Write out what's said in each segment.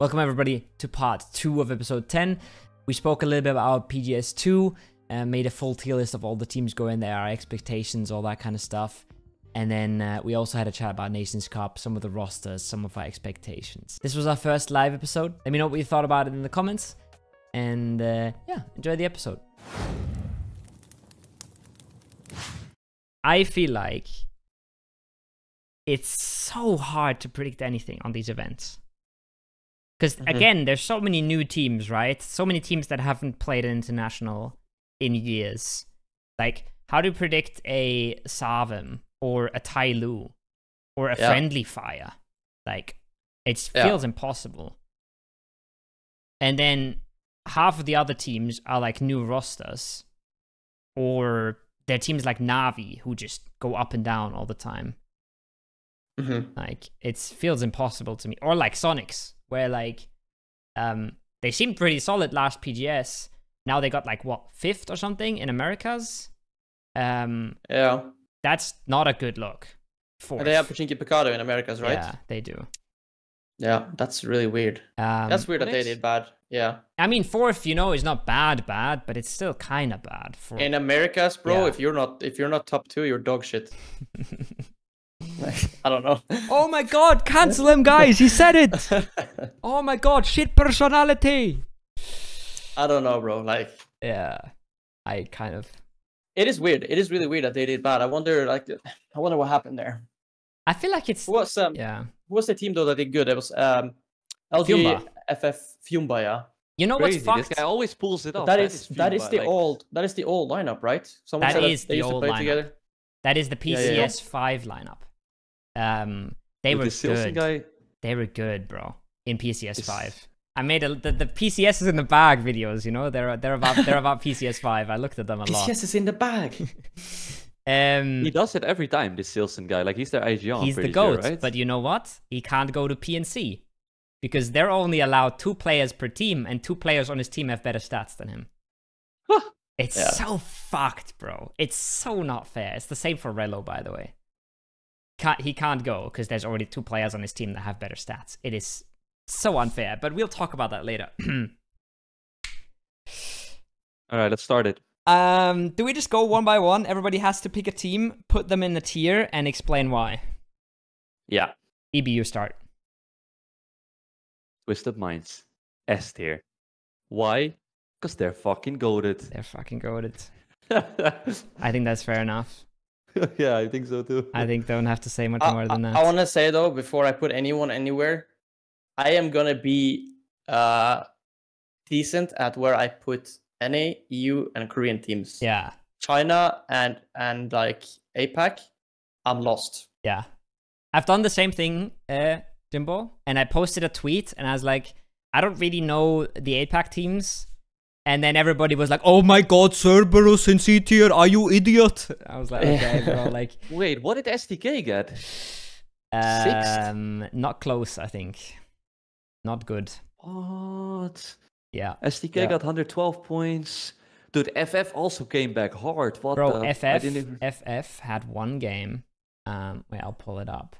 Welcome everybody to part 2 of episode 10. We spoke a little bit about PGS 2 and made a full tier list of all the teams going there, our expectations, all that kind of stuff. And then uh, we also had a chat about Nations Cup, some of the rosters, some of our expectations. This was our first live episode. Let me know what you thought about it in the comments. And uh, yeah, enjoy the episode. I feel like it's so hard to predict anything on these events. Because Mhm. again, there's so many new teams, right? So many teams that haven't played an international in years. Like, how do you predict a Savim or a Tyloo or a Yeah. Friendly Fire? Like, it Yeah. feels impossible. And then half of the other teams are like new rosters, or they're teams like Navi who just go up and down all the time. Hmm Like it feels impossible to me. Or like Sonics, where like um they seemed pretty solid last PGS. Now they got like what fifth or something in Americas. Um, Yeah. that's not a good look. For they have Pochinki Pecado in Americas, right? Yeah, they do. Yeah, that's really weird. Um, that's weird that they did bad. Yeah. I mean, fourth, you know, is not bad, bad, but it's still kind of bad for. In Americas, bro, Yeah. if you're not if you're not top two, you're dog shit. I don't know. oh my god, cancel him, guys! He said it. oh my god, shit personality. I don't know, bro. Like Yeah, I kind of. it is weird. It is really weird that they did bad. I wonder like I wonder what happened there. I feel like it's. Who was um Yeah. who was the team though that did good? It was um LG Fiumba. FF Fiumba, yeah. You know Crazy. what's This fucked? guy always pulls it But off. that is that is Fiumba, the like- old that is the old lineup, right? Someone That said is that they the used to old play lineup. together. That is the Yeah, yeah, yeah. PCS five lineup. Um, they with were the good. guy. They were good, bro. In PCS five, I made a the, the PCS is in the bag videos. You know they're they're about they're about PCS five. I looked at them a lot. PCS is in the bag. Um, He does it every time. This Silson guy, like he's their IGN. He's the pretty sure, goat, right? but you know what? He can't go to PNC because they're only allowed two players per team, and two players on his team have better stats than him. Huh. It's Yeah. so fucked, bro. It's so not fair. It's the same for Relo, by the way. Can't, he can't go because there's already two players on his team that have better stats. It is so unfair, but we'll talk about that later. All right, let's start it. um, do we just go one by one? Everybody has to pick a team, put them in a tier, and explain why. Yeah, EB, you start. Twisted Minds, S tier. Why? Because they're fucking goaded. They're fucking goaded. I think that's fair enough. I think so too. I think don't have to say much I, more than that. I want to say though, before I put anyone anywhere, I am gonna be uh decent at where I put NA, EU, and Korean teams. yeah, China and and like APAC, I'm lost. yeah. I've done the same thing, uh, Jimbo, and I posted a tweet, and I was like, I don't really know the APAC teams. And then everybody was like, "Oh my God, Cerberus in C tier, are you idiot?" I was like, "Okay, bro, like, Wait, what did SDK get? um, not close, I think, not good." What? Yeah, SDK Yeah. got 112 points. Dude, FF also came back hard. What bro, the? I FF even- FF had one game. Um, wait, I'll pull it up.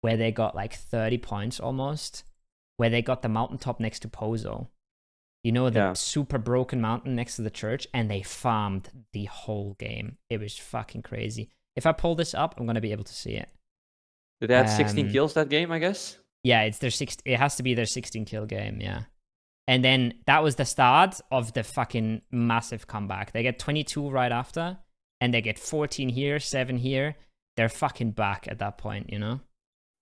Where they got like 30 points almost. Where they got the mountaintop next to Pozo. You know the Yeah. super broken mountain next to the church, and they farmed the whole game. It was fucking crazy. If I pull this up, I'm gonna be able to see it. Did they have 16 Um, kills that game, I guess? Yeah, it's their six. It has to be their 16 kill game. Yeah, and then that was the start of the fucking massive comeback. They get 22 right after, and they get 14 here, seven here. They're fucking back at that point, you know.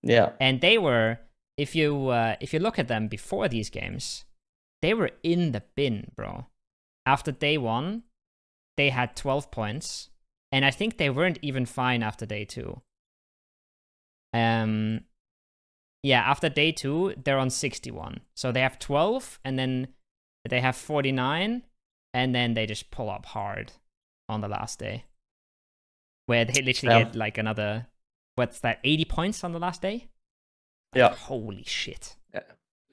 Yeah. And they were, if you uh, if you look at them before these games, they were in the bin, bro. After day one, they had 12 points, and I think they weren't even fine after day two. Um, yeah, after day two, they're on 61. So they have 12, and then they have 49, and then they just pull up hard on the last day. Where they literally Yeah. get like another, what's that, 80 points on the last day? Yeah. Holy shit.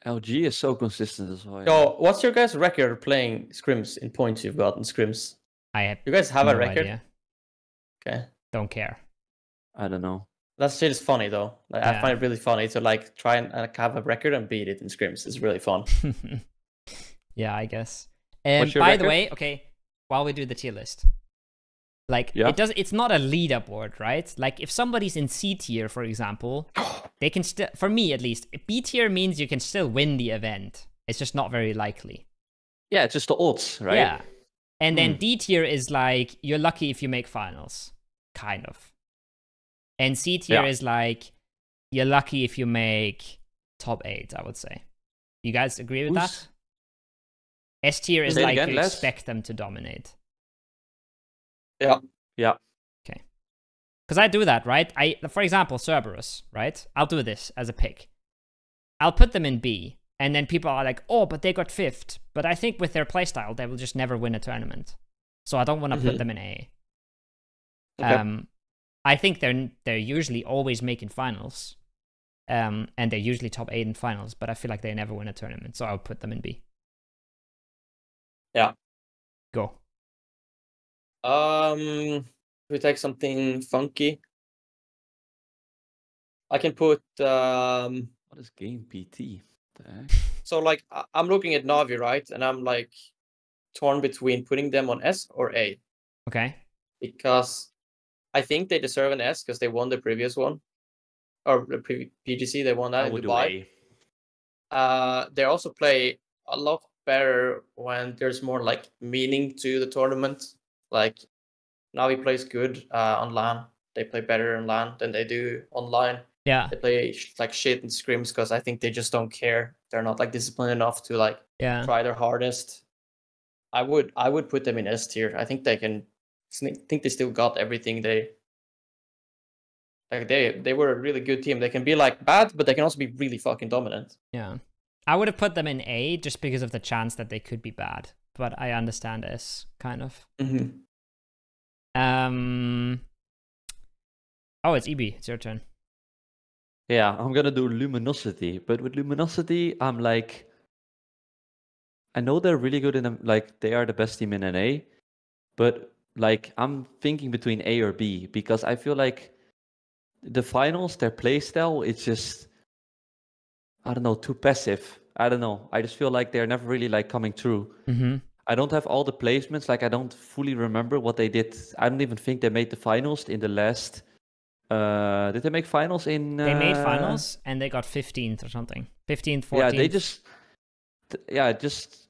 LG is so consistent as well. So, what's your guys' record playing scrims in points you've gotten scrims? I have You guys have no a record? idea. Okay. Don't care. I don't know. That shit is funny though. Like, Yeah. I find it really funny to like try and uh, have a record and beat it in scrims. It's really fun. yeah, I guess. And What's your by the way, okay, while we do the tier list, like Yeah. it does, it's not a leaderboard, right? Like if somebody's in C tier, for example, they can still, for me at least, B tier means you can still win the event. It's just not very likely. Yeah, it's just the odds, right? Yeah. And then Hmm. D tier is like you're lucky if you make finals, kind of. And C tier Yeah. is like you're lucky if you make top eight, I would say. You guys agree with Who's- that? S tier is Say like again, you Les? expect them to dominate. Yeah. Yeah. Okay. Because I do that, right? I, for example, Cerberus, right? I'll do this as a pick. I'll put them in B, and then people are like, "Oh, but they got fifth." But I think with their playstyle, they will just never win a tournament. So I don't want to put Mhm. them in A. Okay. Um, I think they're they're usually always making finals, um, and they're usually top eight in finals. But I feel like they never win a tournament, so I'll put them in B. Yeah. Go. Um, if we take something funky. I can put um. What is game PT? So like I'm looking at Navi right, and I'm like torn between putting them on S or A Okay. because I think they deserve an S because they won the previous one, or the pre- PGC they won that I in Dubai. Uh, they also play a lot better when there's more like meaning to the tournament. Like Navi plays good uh, on LAN. They play better on LAN than they do online. Yeah. They play like shit in scrims because I think they just don't care. They're not like disciplined enough to like Yeah. try their hardest. I would I would put them in S tier. I think they can. I think they still got everything they. Like they they were a really good team. They can be like bad, but they can also be really fucking dominant. Yeah. I would have put them in A just because of the chance that they could be bad. But I understand S kind of. Mm-hmm. Um Oh, it's EB. It's your turn. Yeah, I'm gonna do luminosity, but with luminosity, I'm like, I know they're really good in them, like they are the best team in NA, but like I'm thinking between A or B because I feel like the finals, their playstyle, it's just, I don't know, too passive. I don't know. I just feel like they're never really like coming through. Mm-hmm. I don't have all the placements. Like I don't fully remember what they did. I don't even think they made the finals in the last. Uh, did they make finals in? They made uh, finals and they got 15th or something. 15th, 14th. Yeah, they just. th- Yeah, just.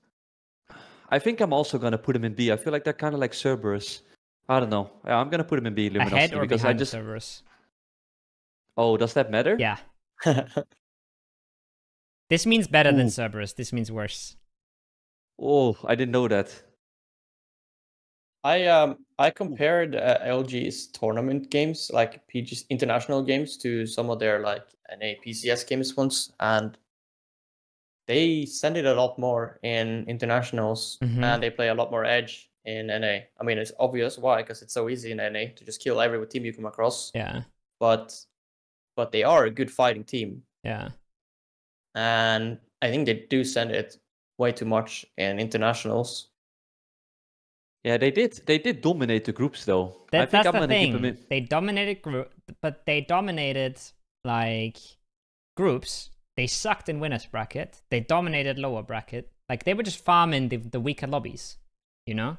I think I'm also gonna put them in B. I feel like they're kind of like Cerberus. I don't know. Yeah, I'm gonna put them in B. Luminosity ahead or because behind I just. servers. Oh, does that matter? Yeah. This means better than Cerberus. This means worse. Oh, I didn't know that. I um I compared uh, LG's tournament games, like PG's international games, to some of their like NA PCS games once, and they send it a lot more in internationals, Mhm. and they play a lot more edge in NA. I mean, it's obvious why, because it's so easy in NA to just kill every team you come across. Yeah. But but they are a good fighting team, Yeah. and I think they do send it way too much in internationals. Yeah, they did. They did dominate the groups though. I think that's I'm the gonna keep them thing. in. They dominated group, but they dominated like groups. They sucked in winners bracket. They dominated lower bracket. Like they were just farming the, the weaker lobbies. You know.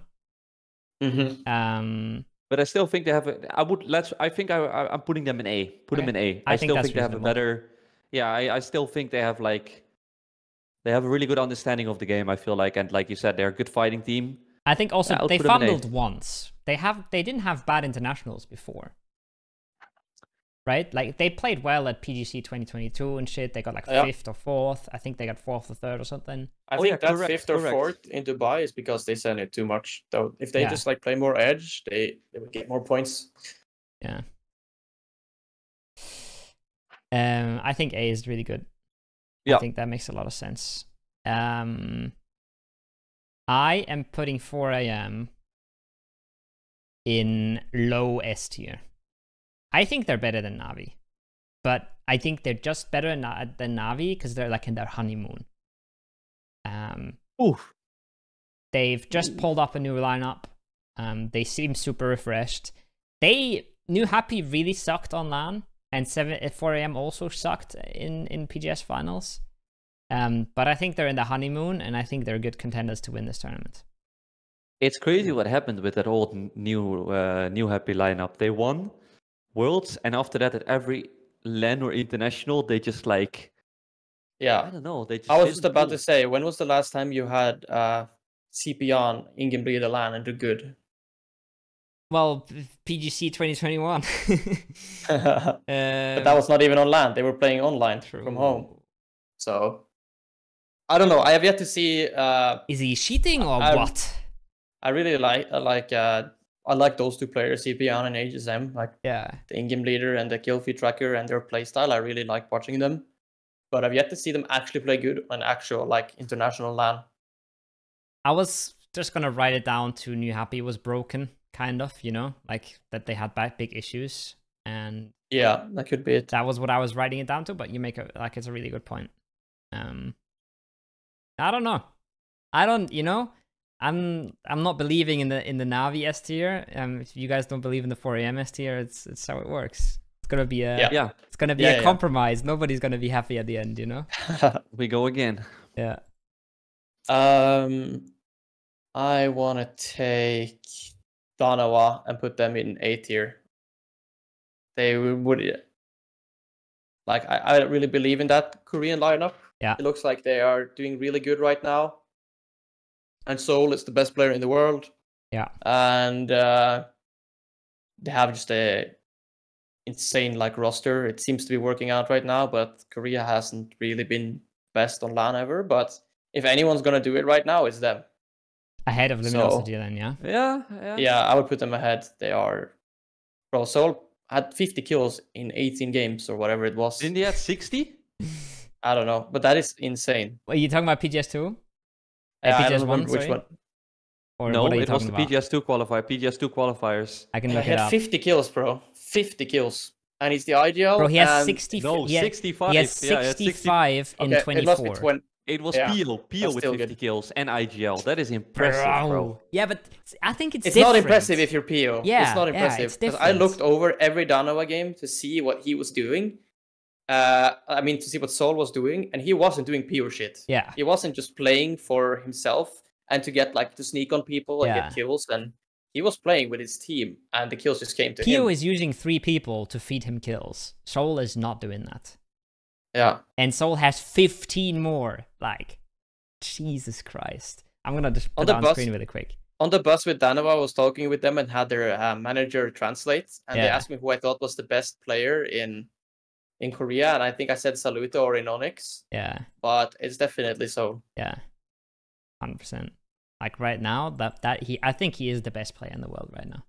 Mm-hmm. Um. But I still think they have. A, I would let's. I think I, I I'm putting them in A. Put them in Okay. A. I I, think still that's think they have a better. Yeah, I, I still think they have like. They have a really good understanding of the game. I feel like, and like you said, they're a good fighting team. I think also Yeah, they put 'em in A. fumbled once. They have they didn't have bad internationals before. Right? Like they played well at PGC 2022 and shit. They got like Yeah. fifth or fourth. I think they got fourth or third or something. I Oh, think yeah, that correct, fifth or correct. fourth in Dubai is because they send it too much. Though, if they Yeah. just like play more edge, they they would get more points. Yeah. Um, I think A is really good. I think that makes a lot of sense. Um, I am putting 4 a.m. in low S tier. I think they're better than Navi, but I think they're just better than Navi because they're like in their honeymoon. Um, Oof. They've just pulled up a new lineup. Um, they seem super refreshed. They New Happy really sucked on LAN, and 7 at 4 a.m. also sucked in in PGS finals. Um, but I think they're in the honeymoon, and I think they're good contenders to win this tournament. It's crazy what happened with that old new uh, new happy lineup. They won worlds, and after that, at every LAN or international, they just like yeah. I don't know. They just I was just about do to say, when was the last time you had uh, CP on Ingen Breeder LAN and do good? Well, PGC 2021. but uh, that was not even on LAN. They were playing online from home. So I don't know. I have yet to see. Uh, Is he cheating or I'm- what? I really like I like uh, I like those two players, CPN and HSM, like Yeah. the in-game leader and the kill feed tracker and their playstyle. I really like watching them, but I've yet to see them actually play good on actual like international LAN. I was just gonna write it down to New Happy was broken, kind of, you know, like that they had bad, big issues, and Yeah, that could be it. that was what I was writing it down to. But you make a like it's a really good point. Um, I don't know. I don't, you know, I'm I'm not believing in the in the Navi S tier. Um, if you guys don't believe in the 4am S tier, it's it's how it works. It's gonna be a Yeah. Yeah, it's gonna be Yeah, a yeah, yeah. compromise. Nobody's gonna be happy at the end, you know. we go again. Yeah. um, I want to take Danawa and put them in A tier. They would like I, I really believe in that Korean lineup. Yeah. It looks like they are doing really good right now. And Seoul is the best player in the world. Yeah. And uh, they have just a insane like roster. It seems to be working out right now, but Korea hasn't really been best on LAN ever. But if anyone's gonna do it right now, it's them. Ahead of So- Luminosity, then, yeah. Yeah, yeah. Yeah, I would put them ahead. They are bro, Soul had 50 kills in 18 games or whatever it was. Didn't he have 60? I don't know, but that is insane. Are you talking about PGS2? Uh, Yeah, I PGS don't one, remember which sorry? one. Or no, what are you it was the about? PGS2 qualifier. PGS2 qualifiers. I can Yeah, look he it had up. 50 kills, bro. 50 kills. And he's the ideal. Bro, he has and 60. No, he, has, 65. he has yeah, 60 65 in Okay, it must be 24. 20. It was Yeah, Pio, Pio with 50 good. kills and IGL. That is impressive, bro. Yeah, but I think it's It's not impressive if you're PO. Yeah, it's not yeah, impressive. it's 'cause I looked over every Danawa game to see what he was doing. Uh, I mean, to see what Sol was doing, and he wasn't doing PO shit. Yeah. He wasn't just playing for himself and to get like to sneak on people and Yeah. get kills. And he was playing with his team, and the kills just came to Pio him. is using three people to feed him kills. Soul is not doing that. Yeah, And Soul has 15 more. Like, Jesus Christ. I'm gonna just On put the on bus- screen really quick. on the bus with Danawa, I was talking with them and had their uh, manager translate, and they asked me who I thought was the best player in in Korea, and I think I said Saluto or in Onyx, Yeah, but it's definitely so. yeah. 100%. Like right now, that that he I think he is the best player in the world right now.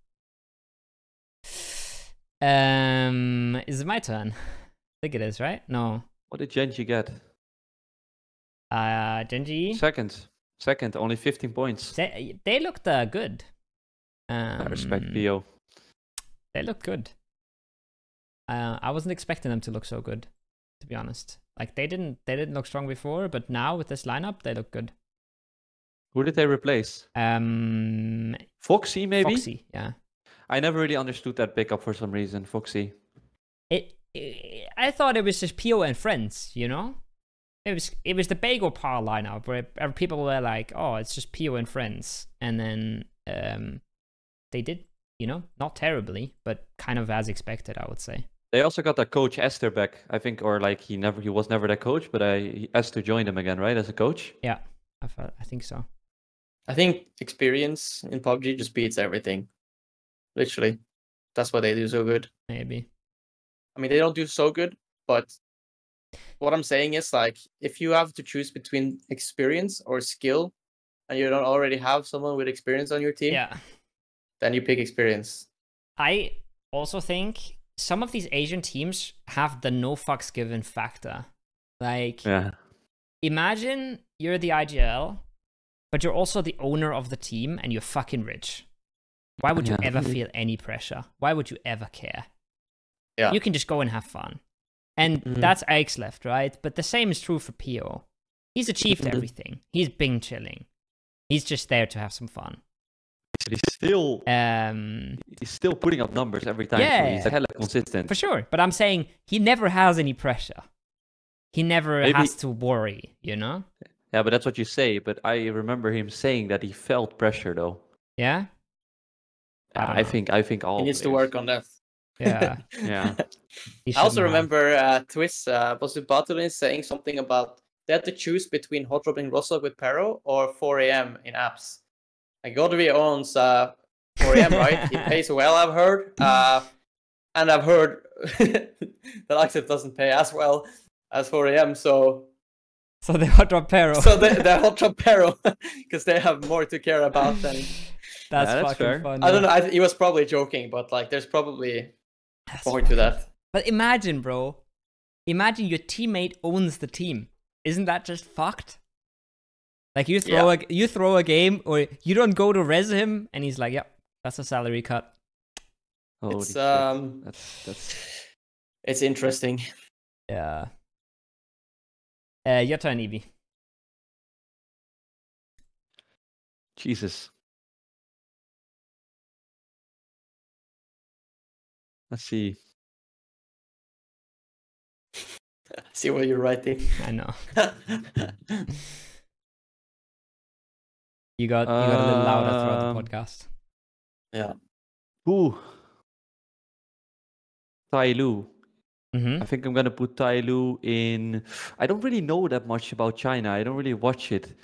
Um is it my turn? I think it is, right? No. What did Gen.G get? Uh Gen.G. Second. Second, only 15 points. They, they looked uh, good. Um, I respect Pio. They look good. Uh, I wasn't expecting them to look so good, to be honest. Like they didn't they didn't look strong before, but now with this lineup, they look good. Who did they replace? Um, Foxy, maybe? Foxy, yeah. I never really understood that pickup for some reason. Foxy. It, it I thought it was just Pio and friends, you know. It was it was the Bagel Par lineup where where people were like, oh, it's just Pio and friends, and then um, they did, you know, not terribly, but kind of as expected, I would say. They also got that coach Esther back, I think, or like he never he was never that coach, but I he- Esther joined him again, right, as a coach. Yeah, I, fe- I think so. I think experience in PUBG just beats everything. Literally, that's why they do so good. Maybe. I mean, they don't do so good, but what I'm saying is like if you have to choose between experience or skill, and you don't already have someone with experience on your team, Yeah. then you pick experience. I also think some of these Asian teams have the no fucks given factor. Like, Yeah. imagine you're the IGL, but you're also the owner of the team and you're fucking rich. Why would you Yeah. ever feel any pressure? Why would you ever care? Yeah. You can just go and have fun. And Mhm. that's Ike's left, right? But the same is true for Pio. He's achieved Mhm. everything. He's been chilling. He's just there to have some fun. But he's still Um, he's still putting up numbers every time. so Yeah. he's hella consistent. for sure. But I'm saying he never has any pressure. He never Maybe- has to worry, you know? Yeah, but that's what you say. But I remember him saying that he felt pressure though. Yeah? I I, don't I know. think I think all He needs to work on that. Yeah. Yeah. I also remember uh, Twist, uh, was it Bartolin saying something about they had to choose between hot dropping Rozhok with Pero or 4 a.m. in apps. Like Godby owns uh, 4 a.m., right? He pays well, I've heard. Uh, and I've heard that Accent doesn't pay as well as 4 a.m. So, So they hot drop Pero. so they, they're hot drop Pero because they have more to care about than. that's, Yeah, that's fucking fair. funny. I don't know. I, he was probably joking, but like, there's probably That's more to that. But imagine, bro. Imagine your teammate owns the team. Isn't that just fucked? Like you throw a you throw a game or you don't go to res him and he's like, "Yep, that's a salary cut." Holy It's shit. um, That's that's it's interesting. Yeah. Uh, your turn, Evie. Jesus. Let's see. See what you're writing. I know you got you got a little louder throughout Um, the podcast. yeah. Ooh. Tyloo. Mm-hmm. I think I'm gonna put Tyloo in. I don't really know that much about China. I don't really watch it,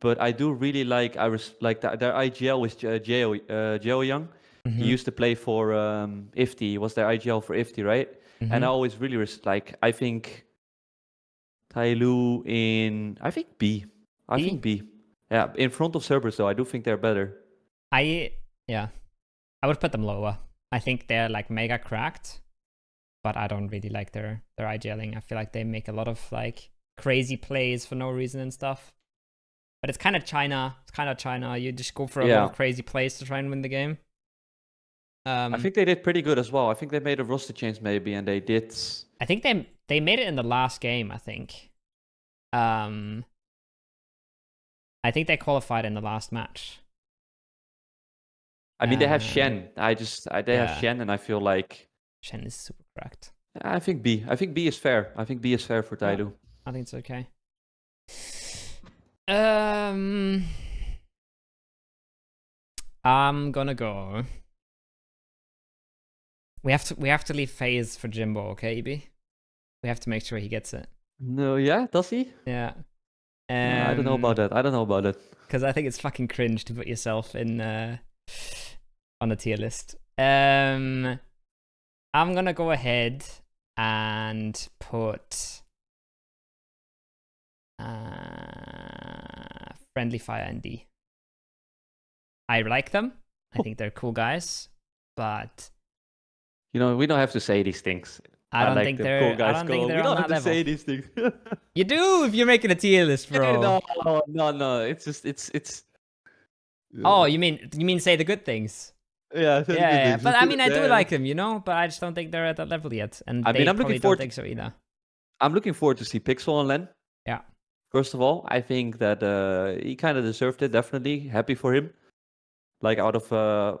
but I do really like. I was like that. Their IGL was uh, Jeo uh, Jeo Young. Mm-hmm. He used to play for um, IFTY. He was their IGL for IFTY, right? Mm-hmm. And I always really res- like. I think Tyloo in. I think B. I B? think B. Yeah, in front of Cerberus though. I do think they're better. I yeah, I would put them lower. I think they're like mega cracked, but I don't really like their their IGLing. I feel like they make a lot of like crazy plays for no reason and stuff. But it's kind of China. It's kind of China. You just go for a lot of crazy plays to try and win the game. Um, I think they did pretty good as well. I think they made a roster change maybe, and they did. I think they they made it in the last game. I think. Um. I think they qualified in the last match. I mean, they have Uh, Shen. I just I, they yeah. have Shen, and I feel like Shen is super cracked. I think B. I think B is fair. I think B is fair for Yeah. I think it's okay. Um, I'm gonna go. We have to we have to leave phase for Jimbo, okay, EB? We have to make sure he gets it. No, yeah, does he? Yeah. Yeah, I don't know about that. I don't know about it. because I think it's fucking cringe to put yourself in uh, on a tier list. Um, I'm gonna go ahead and put uh, friendly fire and D. I like them. I think they're cool guys, but You know, we don't have to say these things. I don't like think the they're. cool I don't go, think they're We don't on have that to say these things. You do if you're making a tier list, bro. no, no, no, no. It's just it's it's. Oh, you mean you mean say the good things? yeah, yeah, yeah. But I mean, I do like them, you know. But I just don't think they're at that level yet, and I mean, I'm looking don't forward to- think so either. I'm looking forward to see Pixel on LAN. Yeah. First of all, I think that uh, he kind of deserved it. Definitely happy for him. Like out of, uh,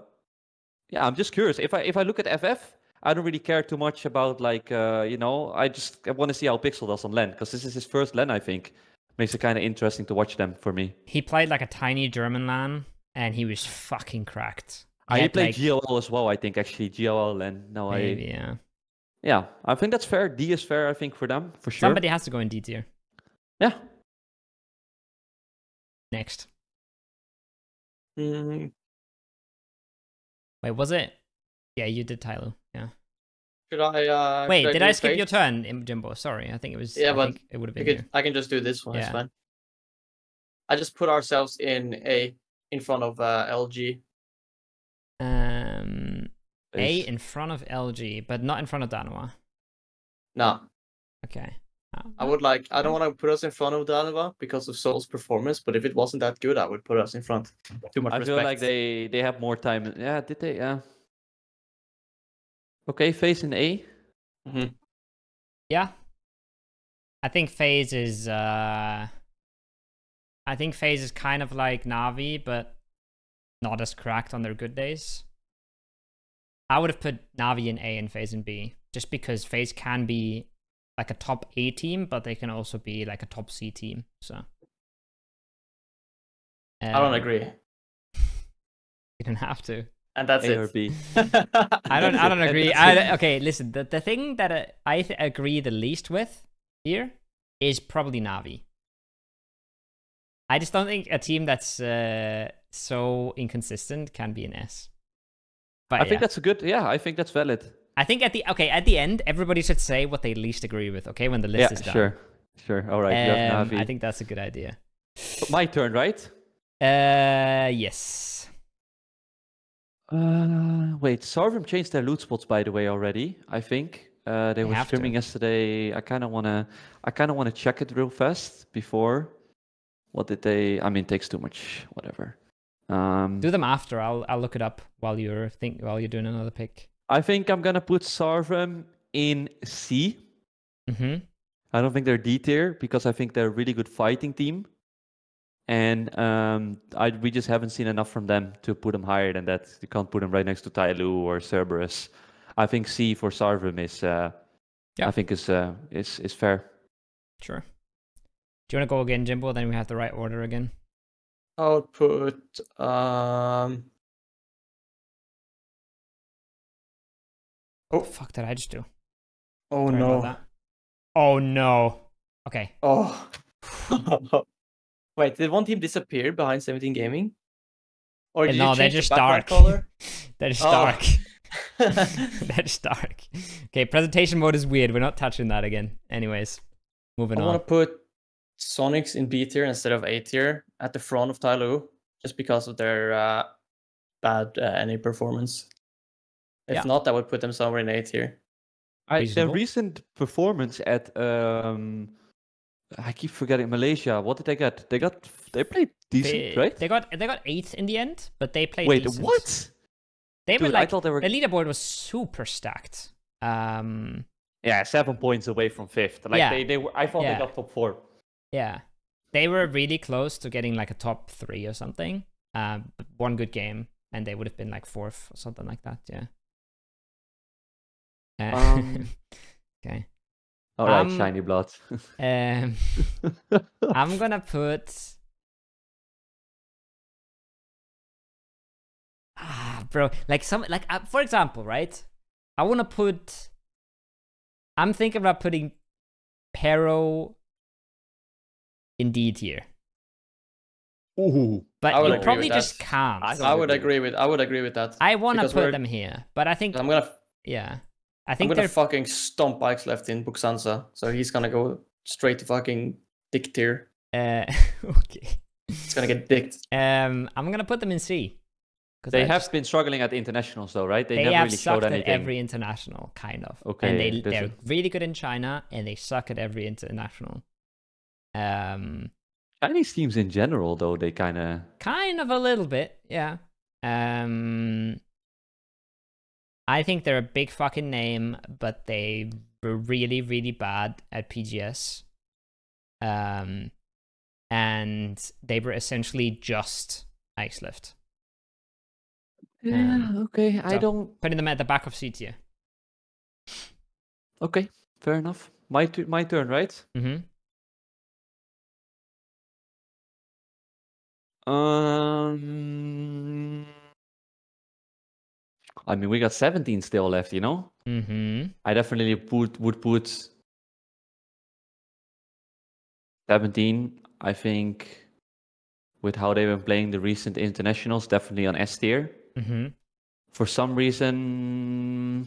yeah, I'm just curious. If I if I look at FF, I don't really care too much about like uh, you know. I just want to see how Pixel does on LAN because this is his first LAN. I think makes it kind of interesting to watch them for me. He played like a tiny German LAN, and he was fucking cracked. I had, played like- GLL as well. I think actually GLL LAN. No, Maybe, I yeah. yeah, I think that's fair. D is fair. I think for them for sure. Somebody has to go in D tier. Yeah. Next. Mm, Wait, was it? Yeah, you did Tyloo. Yeah. should I? Uh, Wait, should did do I skip your turn, Im- Jimbo? Sorry, I think it was. Yeah, I but it would have I been could, you. I can just do this one. It's fine. I just put ourselves in a in front of uh, LG. Um, A in front of LG, but not in front of Danawa. No, Okay. Uh, I would like. I don't want to put us in front of Danawa because of Soul's performance. But if it wasn't that good, I would put us in front. Too much I respect. feel like they they have more time. Yeah, did they? Yeah. Okay, phase in A. Mhm. Yeah. I think Phase is uh I think Phase is kind of like Navi, but not as cracked on their good days. I would have put Navi in A and phase in B, just because phase can be like a top A team, but they can also be like a top C team. So I don't Um, agree. You don't have to. And that's A or it. B. I don't. I don't agree. I, don't- okay, listen. The the thing that uh, I th- agree the least with here is probably Navi. I just don't think a team that's uh, so inconsistent can be an S. But I think that's a good. Yeah, I think that's valid. I think at the okay at the end, everybody should say what they least agree with. Okay, when the list yeah, is done. sure, sure. All right, you have Um, Navi. I think that's a good idea. My turn, right? Uh, yes. Uh, wait, Sarvim changed their loot spots, by the way, already. I think uh, they They were have to. streaming yesterday. I kind of wanna, I kind of wanna check it real fast before. What did they? I mean, takes too much. Whatever. Um, Do them after. I'll I'll look it up while you're think while you're doing another pick. I think I'm gonna put Sarvim in C. Mm-hmm. I don't think they're D tier because I think they're a really good fighting team. And um, I we just haven't seen enough from them to put them higher than that. You can't put them right next to Tyloo or Cerberus. I think C for Sarvim is, uh, Yeah. I think is uh, is is fair. Sure. Do you want to go again, Jimbo? Then we have the right order again. I would put um Oh fuck! Did I just do? oh Sorry no. Oh no. Okay. Oh. Wait, did one team disappear behind 17 Gaming? Or did no, you they're change the just background dark. color? They're just Oh. dark. They're just dark. Okay, presentation mode is weird. We're not touching that again. Anyways, moving on. I want to put Sonics in B tier instead of A tier at the front of Tyloo, just because of their uh, bad uh, NA performance. If Yeah. not, I would put them somewhere in A tier. I, the Reasonable. recent performance at um, I keep forgetting Malaysia. What did they get? They got they played decent, They, right? they got they got eighth in the end, but they played. Wait, decent. what? They were Dude, I like thought they were the leaderboard was super stacked. Um, yeah seven points away from fifth. Like Yeah. they, they were. I thought Yeah. they got top four. yeah, they were really close to getting like a top three or something. Um, one good game, and they would have been like fourth or something like that. Yeah. Uh, Um, okay. All right, Um, shiny blood. Um, I'm gonna put. Ah, bro, like some like uh, for example, right? I want to put. I'm thinking about putting Pero in D tier, Ooh. but I you probably just that. can't. I I, would agree. agree with I would agree with that. I want to put we're- them here, but I think I'm gonna yeah, I I'm gonna they're fucking stomp bikes left in Buxanza, so he's gonna go straight to fucking dick tier. uh, okay. He's gonna get dicked. Um, I'm gonna put them in C. 'cause They I have just- been struggling at the internationals, though, right? They, they never have really sucked showed at every international, kind of. Okay, and they they're a- really good in China, and they suck at every international. Um, Chinese teams in general, though, they kind of. kind of a little bit, yeah. Um, I think they're a big fucking name, but they were really, really bad at PGS. Um, and they were essentially just Ice Lift. Yeah, okay. I don't. Putting them at the back of C tier. Okay, fair enough. My tu- my turn, right? Mm-hmm. Um. I mean, we got 17 still left, you know? Mm-hmm. I definitely put would put 17. I think with how they've been playing the recent internationals, definitely on S tier. Mm-hmm. For some reason,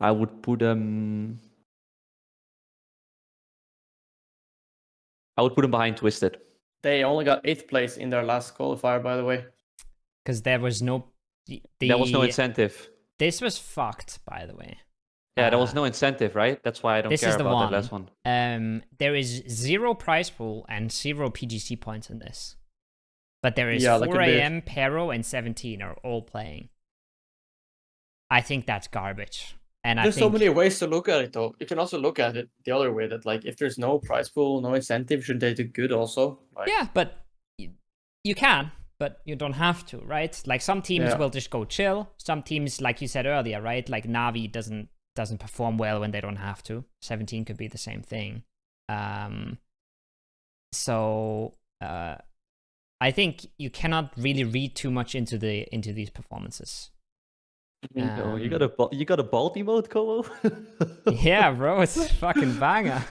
I would put them. I would put them behind Twisted. They only got eighth place in their last qualifier, by the way. Because there was no. The, there was no incentive. This was fucked, by the way. Yeah, there was Uh, no incentive, right? That's why I don't this care is the about one. that last one. Um, there is zero prize pool and zero PGC points in this, but there is Yeah, 4 bit. a.m. Pero and 17 are all playing. I think that's garbage, and There's I so many ways to look at it, though. You can also look at it the other way that, like, if there's no prize pool, no incentive, should they do good also? Like, yeah, but you can. But you don't have to, right? Like some teams Yeah. will just go chill. Some teams, like you said earlier, right? Like Navi doesn't doesn't perform well when they don't have to. 17 could be the same thing. Um, so uh, I think you cannot really read too much into the into these performances. Oh, you Um, got a Bal- you got a Balti mode, Kowo? yeah, bro, it's a fucking banger.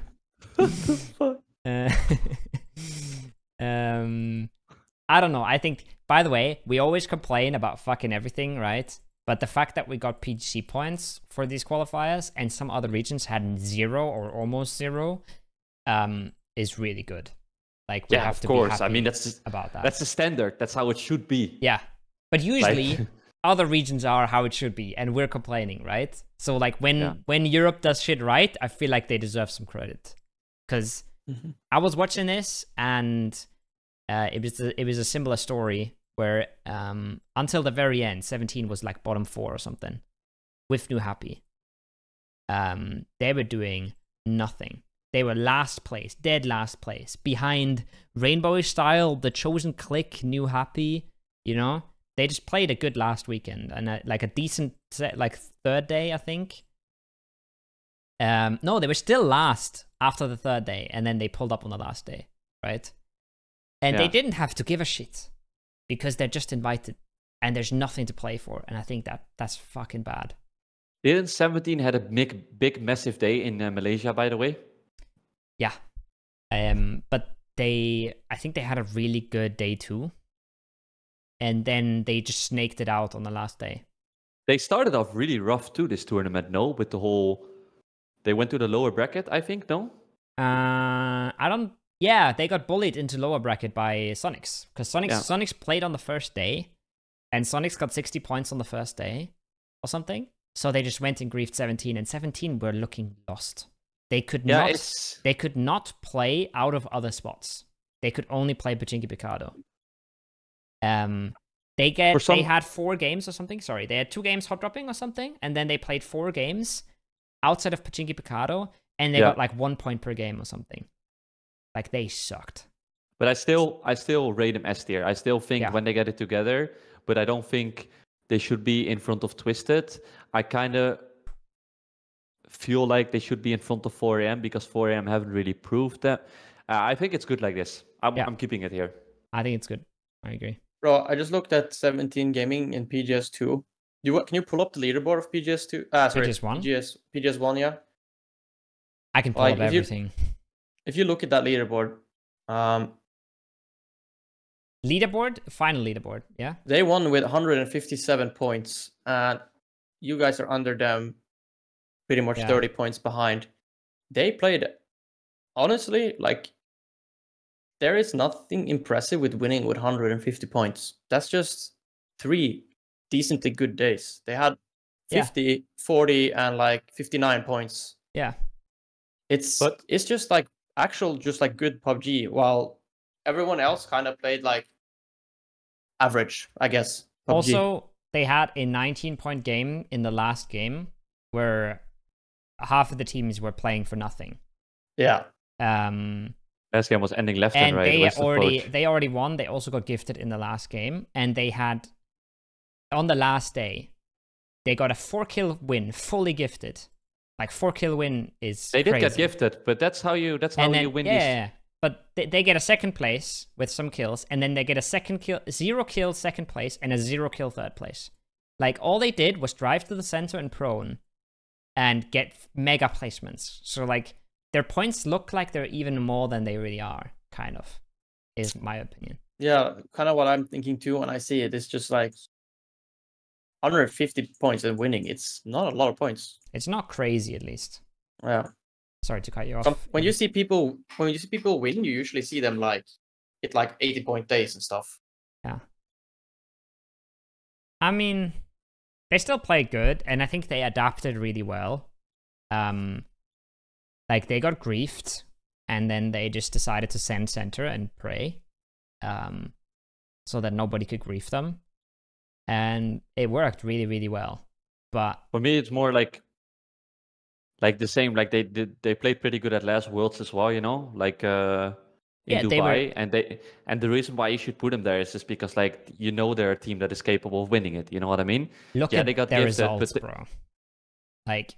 what the Fuck. Uh, um, I don't know. I think, by the way, we always complain about fucking everything, right? But the fact that we got PGC points for these qualifiers and some other regions had zero or almost zero, um, is really good. Like we Yeah, have of to course. be I mean, that's just, about that. that's the standard. That's how it should be. yeah, but usually Like, other regions are how it should be, and we're complaining, right? So like when Yeah. when Europe does shit right, I feel like they deserve some credit because Mhm. I was watching this and uh, it was a, it was a similar story where um, until the very end, 17 was like bottom four or something with New Happy. Um, they were doing nothing. They were last place, dead last place, behind Rainbowish Style, The Chosen Click, New Happy. You know, they just played a good last weekend and a, like a decent set, like third day, I think. Um, no, they were still last after the third day, and then they pulled up on the last day, right? And they didn't have to give a shit because they're just invited, and there's nothing to play for, and I think that that's fucking bad. Didn't 17 had a big, big, massive day in uh, Malaysia, by the way? Yeah. Um, but they, I think they had a really good day too, and then they just snaked it out on the last day. They started off really rough too this tournament, no? With the whole, they went to the lower bracket, I think, no? Uh, I don't. Yeah, they got bullied into lower bracket by Sonics because Sonics Yeah. Sonics played on the first day, and Sonics got sixty points on the first day, or something. So they just went and griefed seventeen, and seventeen were looking lost. They could Yeah, not. it's They could not play out of other spots. They could only play Pochinki Pecado. Um, they get some- they had four games or something. Sorry, they had two games hot dropping or something, and then they played four games outside of Pochinki Pecado, and they Yeah. got like one point per game or something. Like they sucked. But I still, I still rate them S tier. I still think Yeah. when they get it together, but I don't think they should be in front of Twisted. I kind of feel like they should be in front of 4am because 4am haven't really proved that. Uh, I think it's good like this. I'm, Yeah. I'm keeping it here. I think it's good. I agree. Bro, I just looked at 17 gaming in PGS2. You can you pull up the leaderboard of PGS2? Ah, sorry, PGS1? PGS PGS1, yeah. I can pull Like, up if you- everything. If you look at that leaderboard, um, Leaderboard, final leaderboard. Yeah. they won with 157 points, and you guys are under them, pretty much Yeah. 30 points behind. They played, honestly, like there is nothing impressive with winning with 150 points. That's just three decently good days. They had Yeah. 50, 40, and like 59 points. Yeah. It's But- it's just like actual, just like good PUBG, while everyone else kind of played like average, I guess. PUBG. Also, they had a 19 point game in the last game where half of the teams were playing for nothing. yeah, Um, Last game was ending left and, and right. they already Poach. they already won. They also got gifted in the last game, and they had on the last day they got a four kill win, fully gifted. Like four kill win is They did get gifted, but that's how you that's how then, you win yeah, these. yeah, yeah. but they, they get a second place with some kills, and then they get a second kill, zero kill second place, and a zero kill third place. Like all they did was drive to the center and prone, and get mega placements. So like their points look like they're even more than they really are. Kind of, is my opinion. yeah, kind of what I'm thinking too when I see it. It's just like 150 points and winning. It's not a lot of points. It's not crazy, at least. Yeah. Sorry to cut you off. Some, when you see people when you see people win, you usually see them like hit like 80 point days and stuff. Yeah. I mean, they still play good, and I think they adapted really well. Um, like they got griefed, and then they just decided to send center and pray, um, so that nobody could grief them, and it worked really, really well. But For me, it's more like like the same. Like they did, they played pretty good at last Worlds as well. You know, like uh, in Yeah, they Dubai, were- and they and the reason why you should put them there is just because like you know they're a team that is capable of winning it. You know what I mean? Look Yeah, at they got their gifted, results, the- bro. Like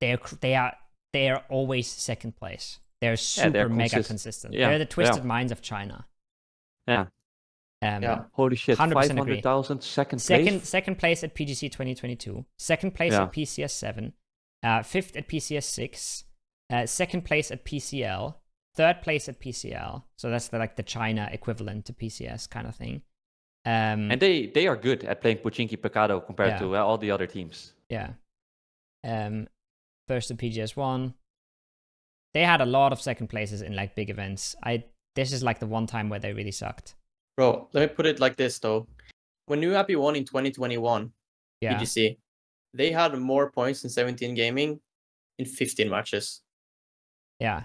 they're they are they are always second place. They're super they're mega consist- consistent. yeah, they're the yeah. twisted minds of China. Yeah. Um, Yeah. Holy shit! 100% Five agree. hundred thousand second Second place. second place at PGC 2022. Second place Yeah. at PCS 7. Uh, fifth at PCS 6. Uh, second place at PCL. Third place at PCL. So that's the, like the China equivalent to PCS kind of thing. Um, And they they are good at playing Pochinki Pecado compared Yeah. to uh, all the other teams. Yeah. Um, first to PGS one. They had a lot of second places in like big events. I this is like the one time where they really sucked. Bro, let me put it like this though. When New Happy won in 2021 Yeah. PGC, they had more points in 17 gaming in 15 matches. Yeah.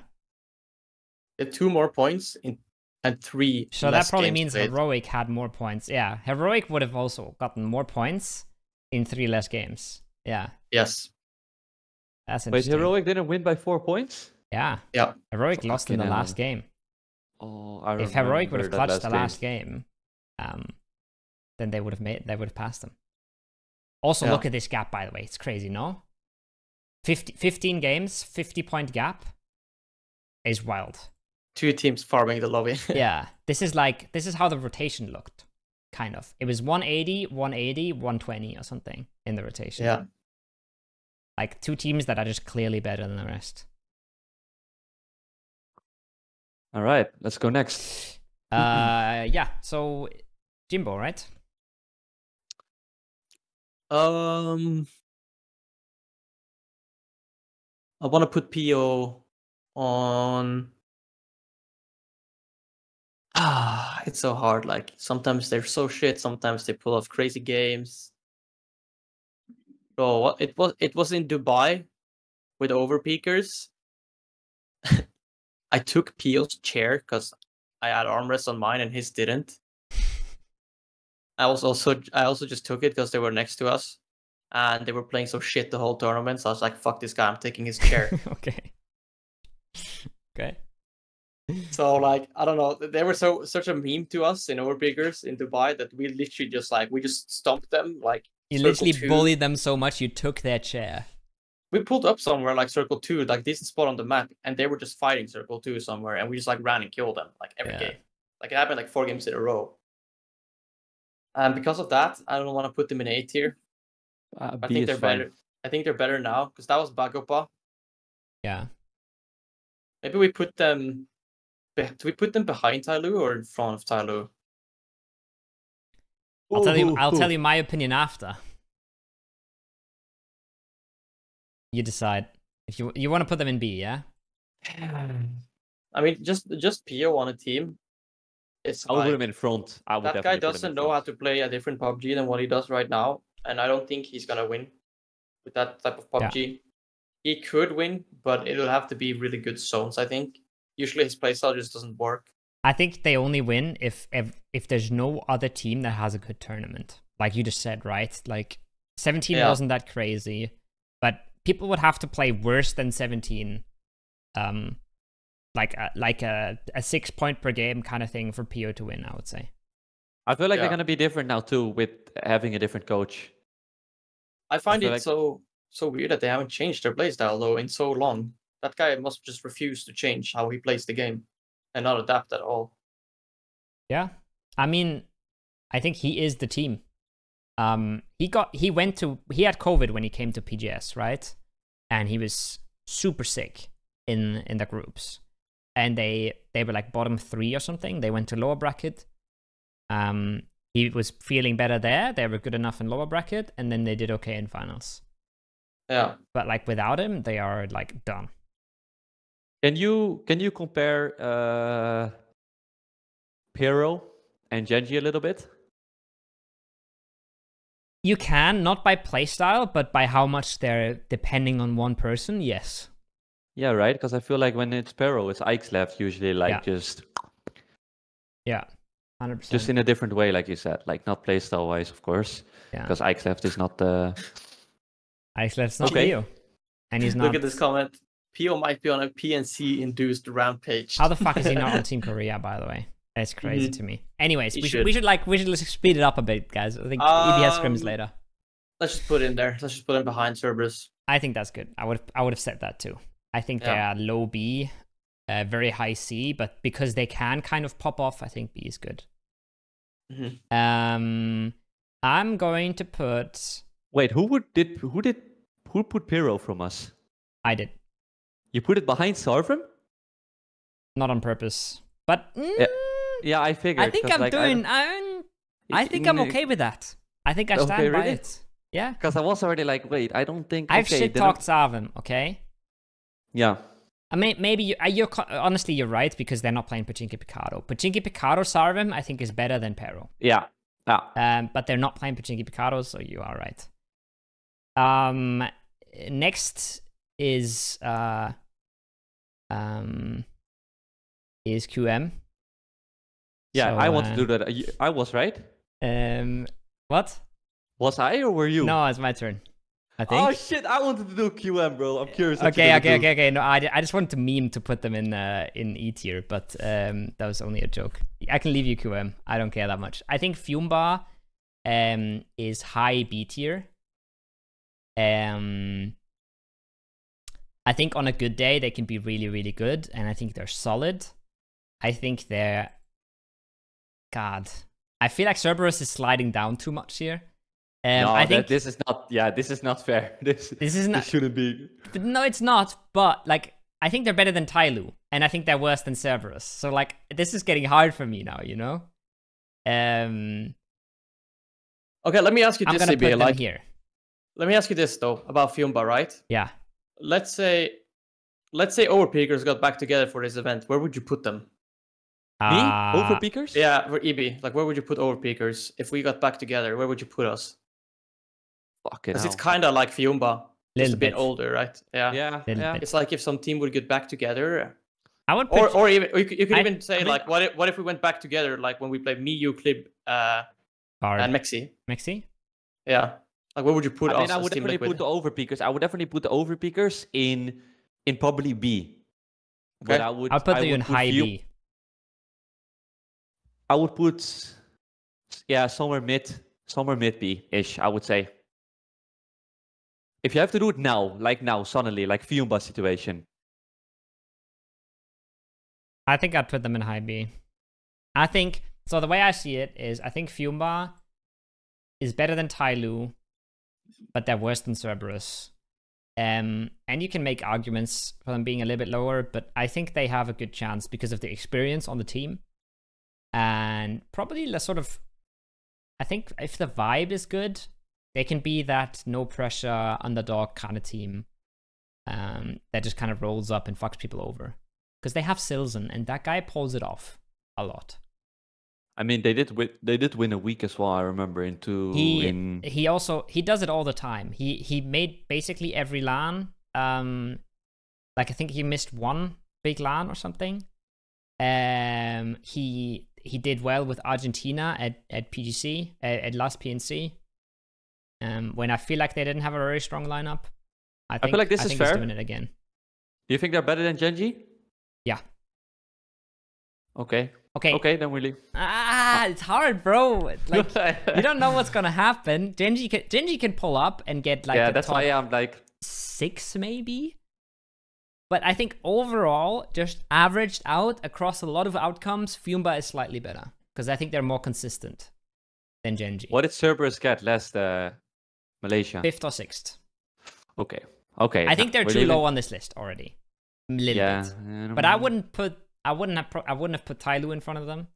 They had two more points in and three. So less that probably games means played. heroic had more points. Yeah. Heroic would have also gotten more points in three less games. Yeah. Yes. That's Wait, interesting. Heroic didn't win by four points. Yeah. Yeah. Heroic lost in the Fucking hell. last game. Oh, I If Heroic would have clutched the game. last game, um, then they would have made they would have passed them. Also, Yeah. look at this gap by the way. It's crazy, no? 50, 15 games, 50 point gap is wild. Two teams farming the lobby. yeah. This is like this is how the rotation looked. Kind of. It was 180, 180, 120 or something in the rotation. yeah. Like two teams that are just clearly better than the rest. All right, let's go next. Uh yeah, so Jimbo, right? Um, I want to put PO on. Ah, it's so hard. Like sometimes they're so shit. Sometimes they pull off crazy games. Bro, what it was? It was in Dubai with overpeakers. I took PO's chair because I had armrest on mine and his didn't. I was also I also just took it because they were next to us, and they were playing so shit the whole tournament. So I was like, "Fuck this guy! I'm taking his chair." okay. Okay. so like I don't know, they were so such a meme to us in overpickers in Dubai that we literally just like we just stomped them like You literally two. bullied them so much you took their chair. We pulled up somewhere like circle two, like decent spot on the map, and they were just fighting circle two somewhere, and we just like ran and killed them like every Yeah. game. Like it happened like four games in a row. And because of that, I don't want to put them in A tier. Uh, I B think they're fine. better. I think they're better now because that was Bagopa. Yeah. Maybe we put them. Do we put them behind Tyloo or in front of Tyloo? I'll tell you I'll tell you my opinion after. You decide. If you you want to put them in B, yeah? I mean, just just Pio on a team. It's I would put like- him in front. I would that guy definitely put him in doesn't know how to play a different PUBG than what he does right now, and I don't think he's gonna win with that type of Yeah. PUBG. He could win, but it'll have to be really good zones. I think. Usually his playstyle just doesn't work. I think they only win if if if there's no other team that has a good tournament. Like you just said, right? Like 17 Yeah. wasn't that crazy, but people would have to play worse than 17 um like a, like a, a 6 point per game kind of thing for PO to win, I would say. I feel like Yeah. they're gonna be different now too with having a different coach. I find feel it like- so so weird that they haven't changed their playstyle though in so long. That guy must just refuse to change how he plays the game and not adapt at all. Yeah. I mean, I think he is the team. Um he got he went to he had COVID when he came to PGS, right? And he was super sick in in the groups. And they they were like bottom 3 or something. They went to lower bracket. Um he was feeling better there. They were good enough in lower bracket and then they did okay in finals. Yeah. But like without him, they are like done. Can you can you compare uh Pero and Gen.G a little bit? You can not by playstyle, but by how much they're depending on one person. Yes. Yeah, right. Because I feel like when it's Pero, it's Ike's left usually like Yeah. just Yeah. 100%. just in a different way, like you said, like not playstyle wise, of course, yeah. because Ike's left is not uh, the. Alex Left's not Okay. Leo. And he's not. Look at this comment. Pio might be on a PNC induced rampage. How the fuck is he not on Team Korea, by the way? That's crazy to me. Anyways, we should. we should. should like we should let's speed it up a bit, guys. I think EB has scrims Um, later. Let's just put it in there. Let's just put in behind Cerberus. I think that's good. I would I would have said that too. I think they are low B, uh, very high C, but because they can kind of pop off, I think B is good. Mhm. Um, I'm going to put. Wait, who would did who did who put Pyro from us? I did You put it behind Sarvim? not on purpose, but mm, Yeah, I figured. I think I'm like, doing. I'm. I think I'm okay with that. I think I Okay, stand by it. Yeah. Because I was already like, wait, I don't think. I've okay, shit talked Sarvim, okay? Yeah. I mean, maybe you, uh, you're honestly you're right because they're not playing Pochinki Pecado. Pochinki Pecado Sarvim, I think, is better than Pero. Yeah. Yeah. Um, but they're not playing Pochinki Pecado, so you are right. Um, next is uh, um, is QM. Yeah, So, I want uh, to do that. You- I was right. Um, what? Was I or were you? No, it's my turn. I think. Oh shit! I wanted to do QM, bro. I'm curious. okay, okay, okay, okay. No, I, I just wanted to meme to put them in uh, in E tier, but um, that was only a joke. I can leave you QM. I don't care that much. I think Fumebar um is high B tier. Um, I think on a good day they can be really, really good, and I think they're solid. I think they're. God, I feel like Cerberus is sliding down too much here. Um, no, I that- think this is not. Yeah, this is not fair. This this is not. this shouldn't be. No, it's not. But like, I think they're better than Tyloo, and I think they're worse than Cerberus. So like, this is getting hard for me now. You know. Um, Okay, let me ask you I'm this, gonna put Like, here. let me ask you this though about Fiumba, right? Yeah. Let's say, let's say Overpeakers got back together for this event. Where would you put them? Me? Uh, Over peakers? Yeah, for EB. Like, where would you put Overpeakers if we got back together? Where would you put us? Fucking Because it's kind of like Fiumba, just Little a bit bit. older, right? Yeah. Yeah. Yeah. bit. It's like if some team would get back together, I would put. or or even or you could, you could I- even say I mean- like, what if what if we went back together, like when we played me, you, Clib, uh, Bard. and Mexi? Mexi. Yeah. Like, where would you put I mean, us? I would Team definitely put the over peakers. I would definitely put the over peakers in in probably B. But I would. I'll put I you in put high Fu- B. I would put, yeah, somewhere mid, somewhere mid B ish. I would say. If you have to do it now, like now, suddenly, like Fiumba situation. I think I'd put them in high B. I think so. The way I see it is, I think Fiumba is better than Tyloo, but they're worse than Cerberus. Um, and you can make arguments for them being a little bit lower, but I think they have a good chance because of the experience on the team, and probably the sort of. I think if the vibe is good, they can be that no pressure underdog kind of team, um, that just kind of rolls up and fucks people over because they have Silzen, and that guy pulls it off a lot. I mean, they did. Win, they did win a week as well. I remember in two. He in he also he does it all the time. He he made basically every LAN. Um, like I think he missed one big LAN or something. Um, he he did well with Argentina at at PGC at, at last PNC. Um, when I feel like they didn't have a very strong lineup. I, think, feel like this I is think he's fair. doing it again. do you think they're better than Gen.G? Yeah. Okay. Okay. Okay, then we leave. Ah, it's hard, bro. Like you don't know what's gonna happen. Gen.G can Gen.G can pull up and get like yeah, that's why I'm like. six maybe. But I think overall, just averaged out across a lot of outcomes, Fiumba is slightly better because I think they're more consistent than Gen.G. What did Cerberus get last uh, Malaysia? Fifth or sixth? Okay. Okay. I think they're we're too leaving- low on this list already. A little Yeah. bit. yeah, But I um, wouldn't put I wouldn't have pro- I wouldn't have put Tyloo in front of them.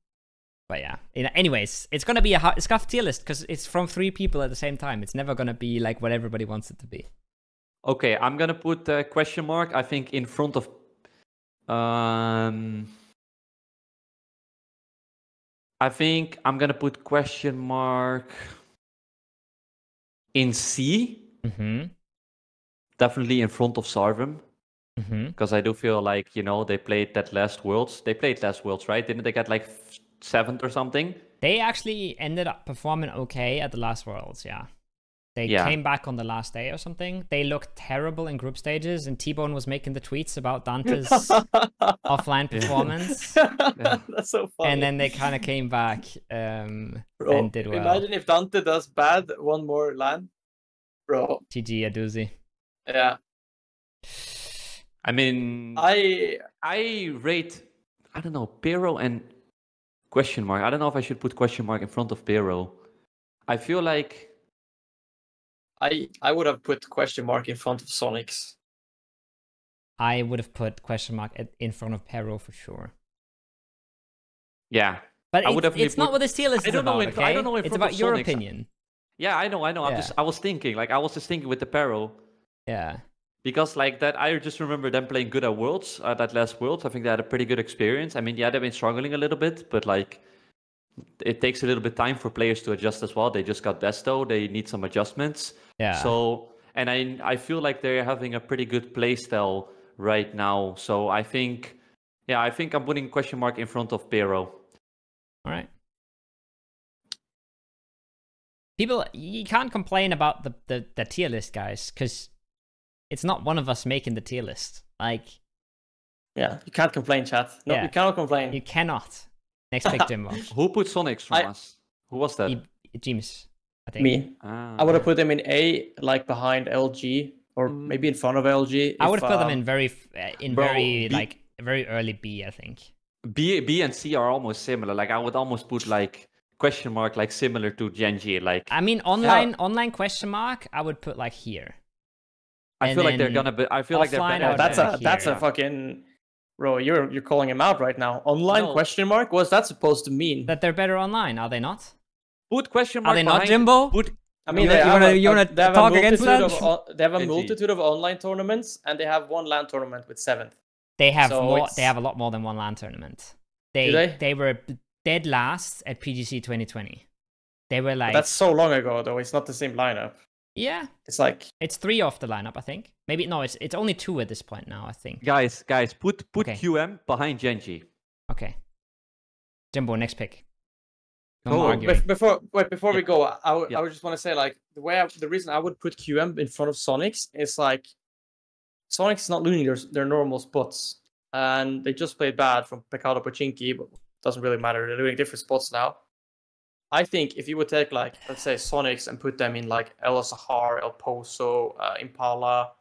But yeah. Anyways, it's gonna be a scuff tier list because it's from three people at the same time. It's never gonna be like what everybody wants it to be. Okay, I'm gonna put a question mark. I think in front of. Um. I think I'm gonna put question mark in C, Mm-hmm. definitely in front of Mm-hmm. because I do feel like you know they played that last Worlds. They played last Worlds, right? Didn't they get like seventh or something? They actually ended up performing okay at the last Worlds, yeah. They Yeah. came back on the last day or something. They looked terrible in group stages, and T Bone was making the tweets about Dante's offline Yeah. performance. That's so funny. And then they kind of came back um, Bro, and did well. Imagine if Dante does bad one more land. Bro, GG Aduzi. yeah. I mean, I I rate, I don't know, Pero and question mark. I don't know if I should put question mark in front of Pero. I feel like, I I would have put question mark in front of Sonics. I would have put question mark at, in front of Pero for sure. yeah, But I would it's, definitely it's not what this tier list I is don't know about, in- I don't know in it's front about your Sonics. opinion. yeah, I know, I know. I'm just, I was thinking, like, I was just thinking with the Pero Yeah. because, like, that I just remember them playing good at Worlds, at that last Worlds. I think they had a pretty good experience. I mean, yeah, they've been struggling a little bit, but like, it takes a little bit time for players to adjust as well. They just got Desto, they need some adjustments. Yeah. So, and I I feel like they're having a pretty good play style right now. So I think, yeah, I think I'm putting question mark in front of Pero. All right. People, you can't complain about the, the, the tier list, guys, because it's not one of us making the tier list. Like, Yeah, you can't complain, chat. No, Yeah. you cannot complain. you cannot. Next pick, Jimbo. Who put Sonics from I- us? Who was that? E- James, I think. Me. Ah, I would have put them in A, like behind LG, or Mm. maybe in front of LG. I would have put them um, in very, uh, in Bro, very, B- like, very early B, I think. B B and C are almost similar. Like I would almost put like question mark like similar to Gen.G. Like I mean, online, online question mark, I would put like here. I and feel like they're gonna be. I feel like they're offline, better. I that's a it that's here. a fucking bro. You're you're calling him out right now. Online No. question mark. What's that supposed to mean? That they're better online, are they not? Put question mark. Are they not, behind- Jimbo? Put I mean, You they wanna- you wanna- a- you wanna they a talk against multitude that? of they have a NG. multitude of online tournaments, and they have one LAN tournament with seventh. They have So more. it's- They have a lot more than one LAN tournament. They they? they were dead last at PGC 2020. They were like, That's so long ago, though. It's not the same lineup. Yeah, It's like it's three off the lineup. I think maybe no, it's it's only two at this point now. I think. guys, guys, put put Okay. QM behind Gen.G. Okay. Jimbo, next pick. No Go more on. arguing. Bef- before wait before we go, I Yeah. I would just want to say like the way I, the reason I would put QM in front of Sonics is like Sonics is not losing their their normal spots, and they just played bad from Pecado Pochinki, but doesn't really matter. They're doing different spots now. I think if you would take like let's say Sonics and put them in like El Azahar, El Pozo, uh, Impala,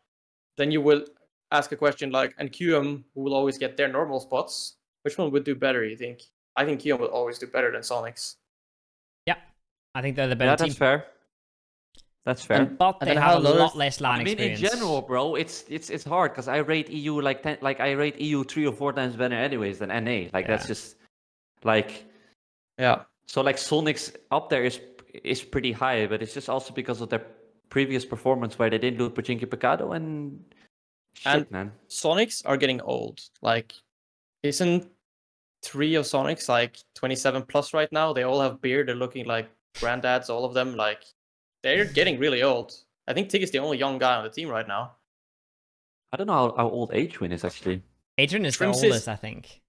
then you will ask a question like, and QM will always get their normal spots. Which one would do better? You think? I think QM will always do better than Sonics. yeah, I think they're the better Yeah, team. that's fair. That's fair. And- But they then have a another- lot less LAN I mean, experience. in general, bro, it's it's it's hard because I rate EU like ten, like I rate EU three or four times better anyways than NA. Like that's just like Yeah. So like Sonic's up there is is pretty high, but it's just also because of their previous performance where they didn't do Pochinki Pecado and shit, And- man. Sonics are getting old. Like, isn't three of Sonics like 27 plus right now? They all have beard. They're looking like granddads, all of them. Like, they're getting really old. I think Tig is the only young guy on the team right now. I don't know how, how old Adrian is actually. Adrian is the Shrimps is- oldest, I think.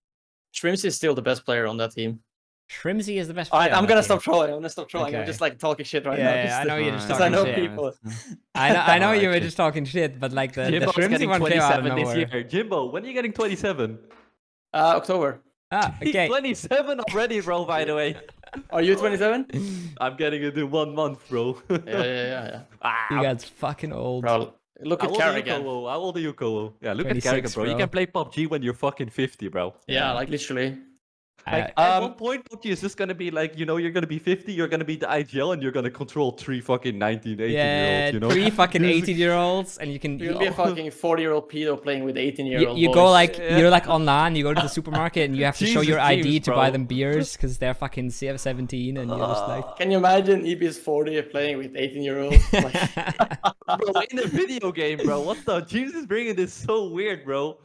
Shrimps is still the best player on that team. Shrimsy is the best player. right, I'm gonna team. stop trolling. I'm gonna stop trolling. I'm just like talking shit right Yeah, now. yeah, I know you're just Because I talking know shit. people. I know, I know you were just talking shit, but like the, the Jimbo's Shrimsy getting one came out of 27 this nowhere. year. Jimbo, when are you getting 27? Uh, October. Ah, okay. 27 already, bro, by the way. Are you 27? I'm getting it in one month, bro. yeah, yeah, yeah, yeah. ah, You guys fucking old. Bro, look How at old are you, Carrigan. How old are you, Kowo? Yeah, look at Carrigan, bro. You can play PUBG when you're fucking 50, bro. Yeah, like literally. Like, Uh, at Um, one point, PUBG is this gonna be like, you know, you're gonna be 50, you're gonna be the IGL, and you're gonna control three fucking 19, 18 year yeah, olds, you know? three fucking 18 year olds, and you can. You're be a fucking 40 year old pedo playing with 18 year you, old you go like Yeah. you're like online. You go to the supermarket and you have to show your ID James, to buy them beers because they're fucking CF17, and you're just like. Can you imagine EBS 40 playing with 18 year olds? Like, bro, in a video game, bro. What the? Jesus is bringing this so weird, bro.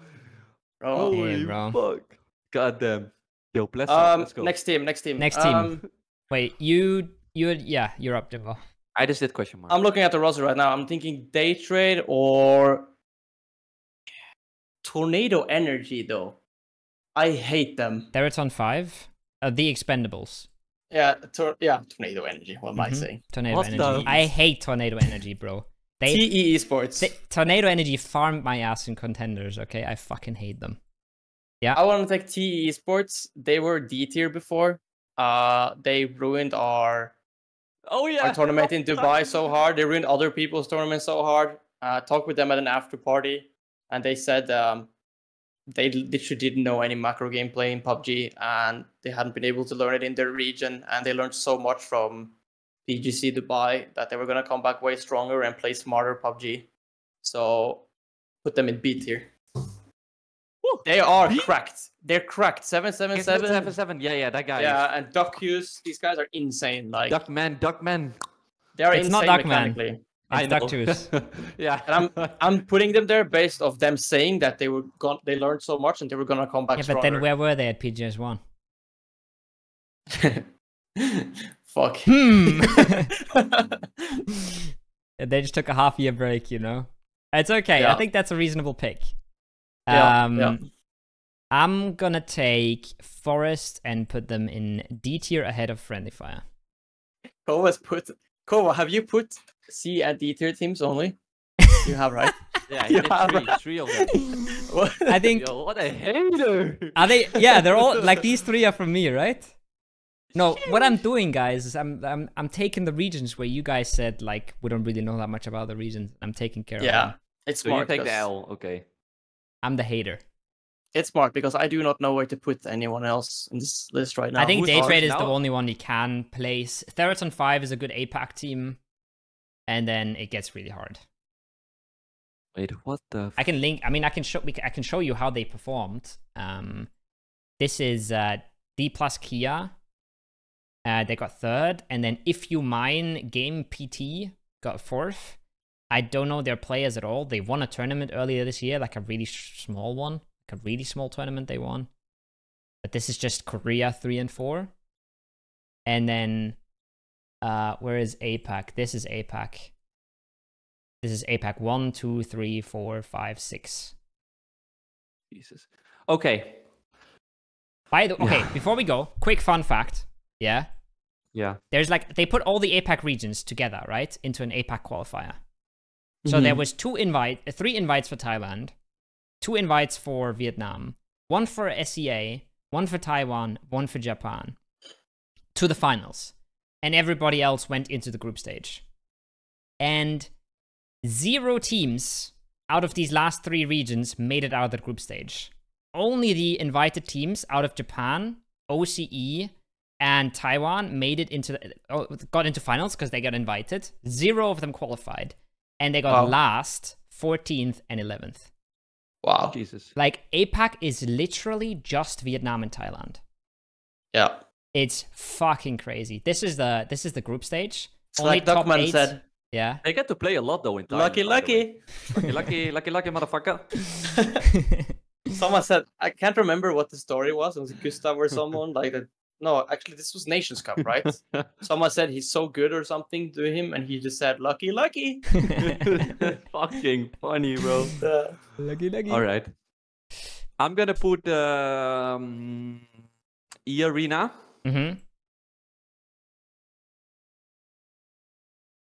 bro. Holy bro. fuck. God damn. Yo, bless. Um, Let's go. next team, next team. Next team. Um, Wait, you you yeah, you're up, Jimbo. I just did question mark. I'm looking at the roster right now. I'm thinking day trade or tornado energy though. I hate them. They're at on five. Uh, the Expendables. Yeah, tor- yeah, Tornado Energy. What am I Mhm. saying? Tornado What Energy. the- I hate Tornado Energy, bro. They, TE Esports. they Tornado Energy farmed my ass in contenders. Okay, I fucking hate them. I want to take TE Esports. They were D tier before. Uh, they ruined our Oh yeah. our tournament in Dubai so hard. They ruined other people's tournament so hard. Uh, talked with them at an after party, and they said um, they literally didn't know any macro gameplay in PUBG, and they hadn't been able to learn it in their region. And they learned so much from PGC Dubai that they were gonna come back way stronger and play smarter PUBG. So put them in B tier. They are B? cracked. They're cracked. Seven seven Seven, seven. seven, seven. Yeah, yeah, that guy. Yeah, and Duckus. These guys are insane. Like Duckman, Duckman. they are It's not insane Duckman. mechanically. It's Ducktooth. yeah. And I'm I'm putting them there based of them saying that they were gone they learned so much and they were gonna come back Yeah, but then where were they at PGS One? Fuck. Hmm. they just took a half year break, you know. It's okay. I think that's a reasonable pick. Yeah, um, yeah. I'm gonna take Forest and put them in D tier ahead of Friendly Fire. Kova's put Kova, have you put C and D tier teams only? You have right. Yeah, he did Yeah, three, right. three of them. What? I think Yo, what a hater. are they? Yeah, they're all like these three are from me, right? No, what I'm doing, guys, is I'm I'm I'm taking the regions where you guys said like we don't really know that much about the regions. I'm taking care of yeah, them. it's So you smart. take the L, okay. I'm the hater. It's smart because I do not know where to put anyone else in this list right now. I think who's Day ours Trade is the only one you can place. Theraton 5 is a good APAC team. And then it gets really hard. Wait, what the? I can link. I mean, I can show. We I can show you how they performed. Um, this is uh, D plus Kia. Uh, they got third, and then if you mine Game PT got fourth. I don't know their players at all. They won a tournament earlier this year, like a really small one, like a really small tournament they won. But this is just Korea three and four, and then uh, where is APAC? This is APAC. This is APAC one, two, three, four, five, six. Jesus. Okay. By the okay, Yeah. before we go, quick fun fact. Yeah, Yeah. there's like they put all the APAC regions together, right, into an APAC qualifier. So there Mhm. was two invite, uh, three invites for Thailand, two invites for Vietnam, one for SEA, one for Taiwan, one for Japan, to the finals, and everybody else went into the group stage. And zero teams out of these last three regions made it out of the group stage. Only the invited teams out of Japan, OCE, and Taiwan made it into the, oh, got into finals because they got invited. Zero of them qualified, and they got Wow. last, 14th, and 11th. Wow. Jesus. Like APAC is literally just Vietnam and Thailand. Yeah. It's fucking crazy. This is the this is the group stage. It's Only like top Duckman eight- said. Yeah. They get to play a lot though in Thailand. Lucky, by the way. lucky. lucky, lucky, lucky, motherfucker. Someone said I can't remember what the story was. It was Gustav or someone like that. No, actually, this was Nations Cup, right? Someone said he's so good or something to him, and he just said "lucky, lucky." Fucking funny, bro. Uh, lucky, lucky. All right. I'm gonna put um, E Arena. Mm-hmm.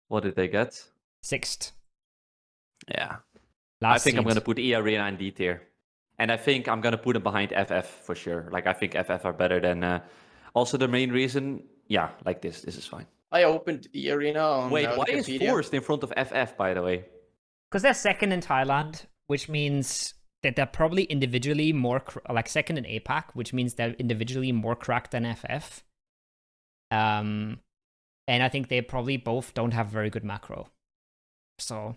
What did they get? Sixth. Yeah. Last I think I'm gonna put E Arena in D tier, and I think I'm gonna put them behind FF for sure. Like I think FF are better than. Uh, also, the main reason, yeah, like this. This is fine. I opened the arena on Wait, uh, why is Wikipedia. Forest in front of FF? By the way. because they're second in Thailand, which means that they're probably individually more cr- like second in APAC, which means they're individually more cracked than FF. Um, and I think they probably both don't have very good macro, so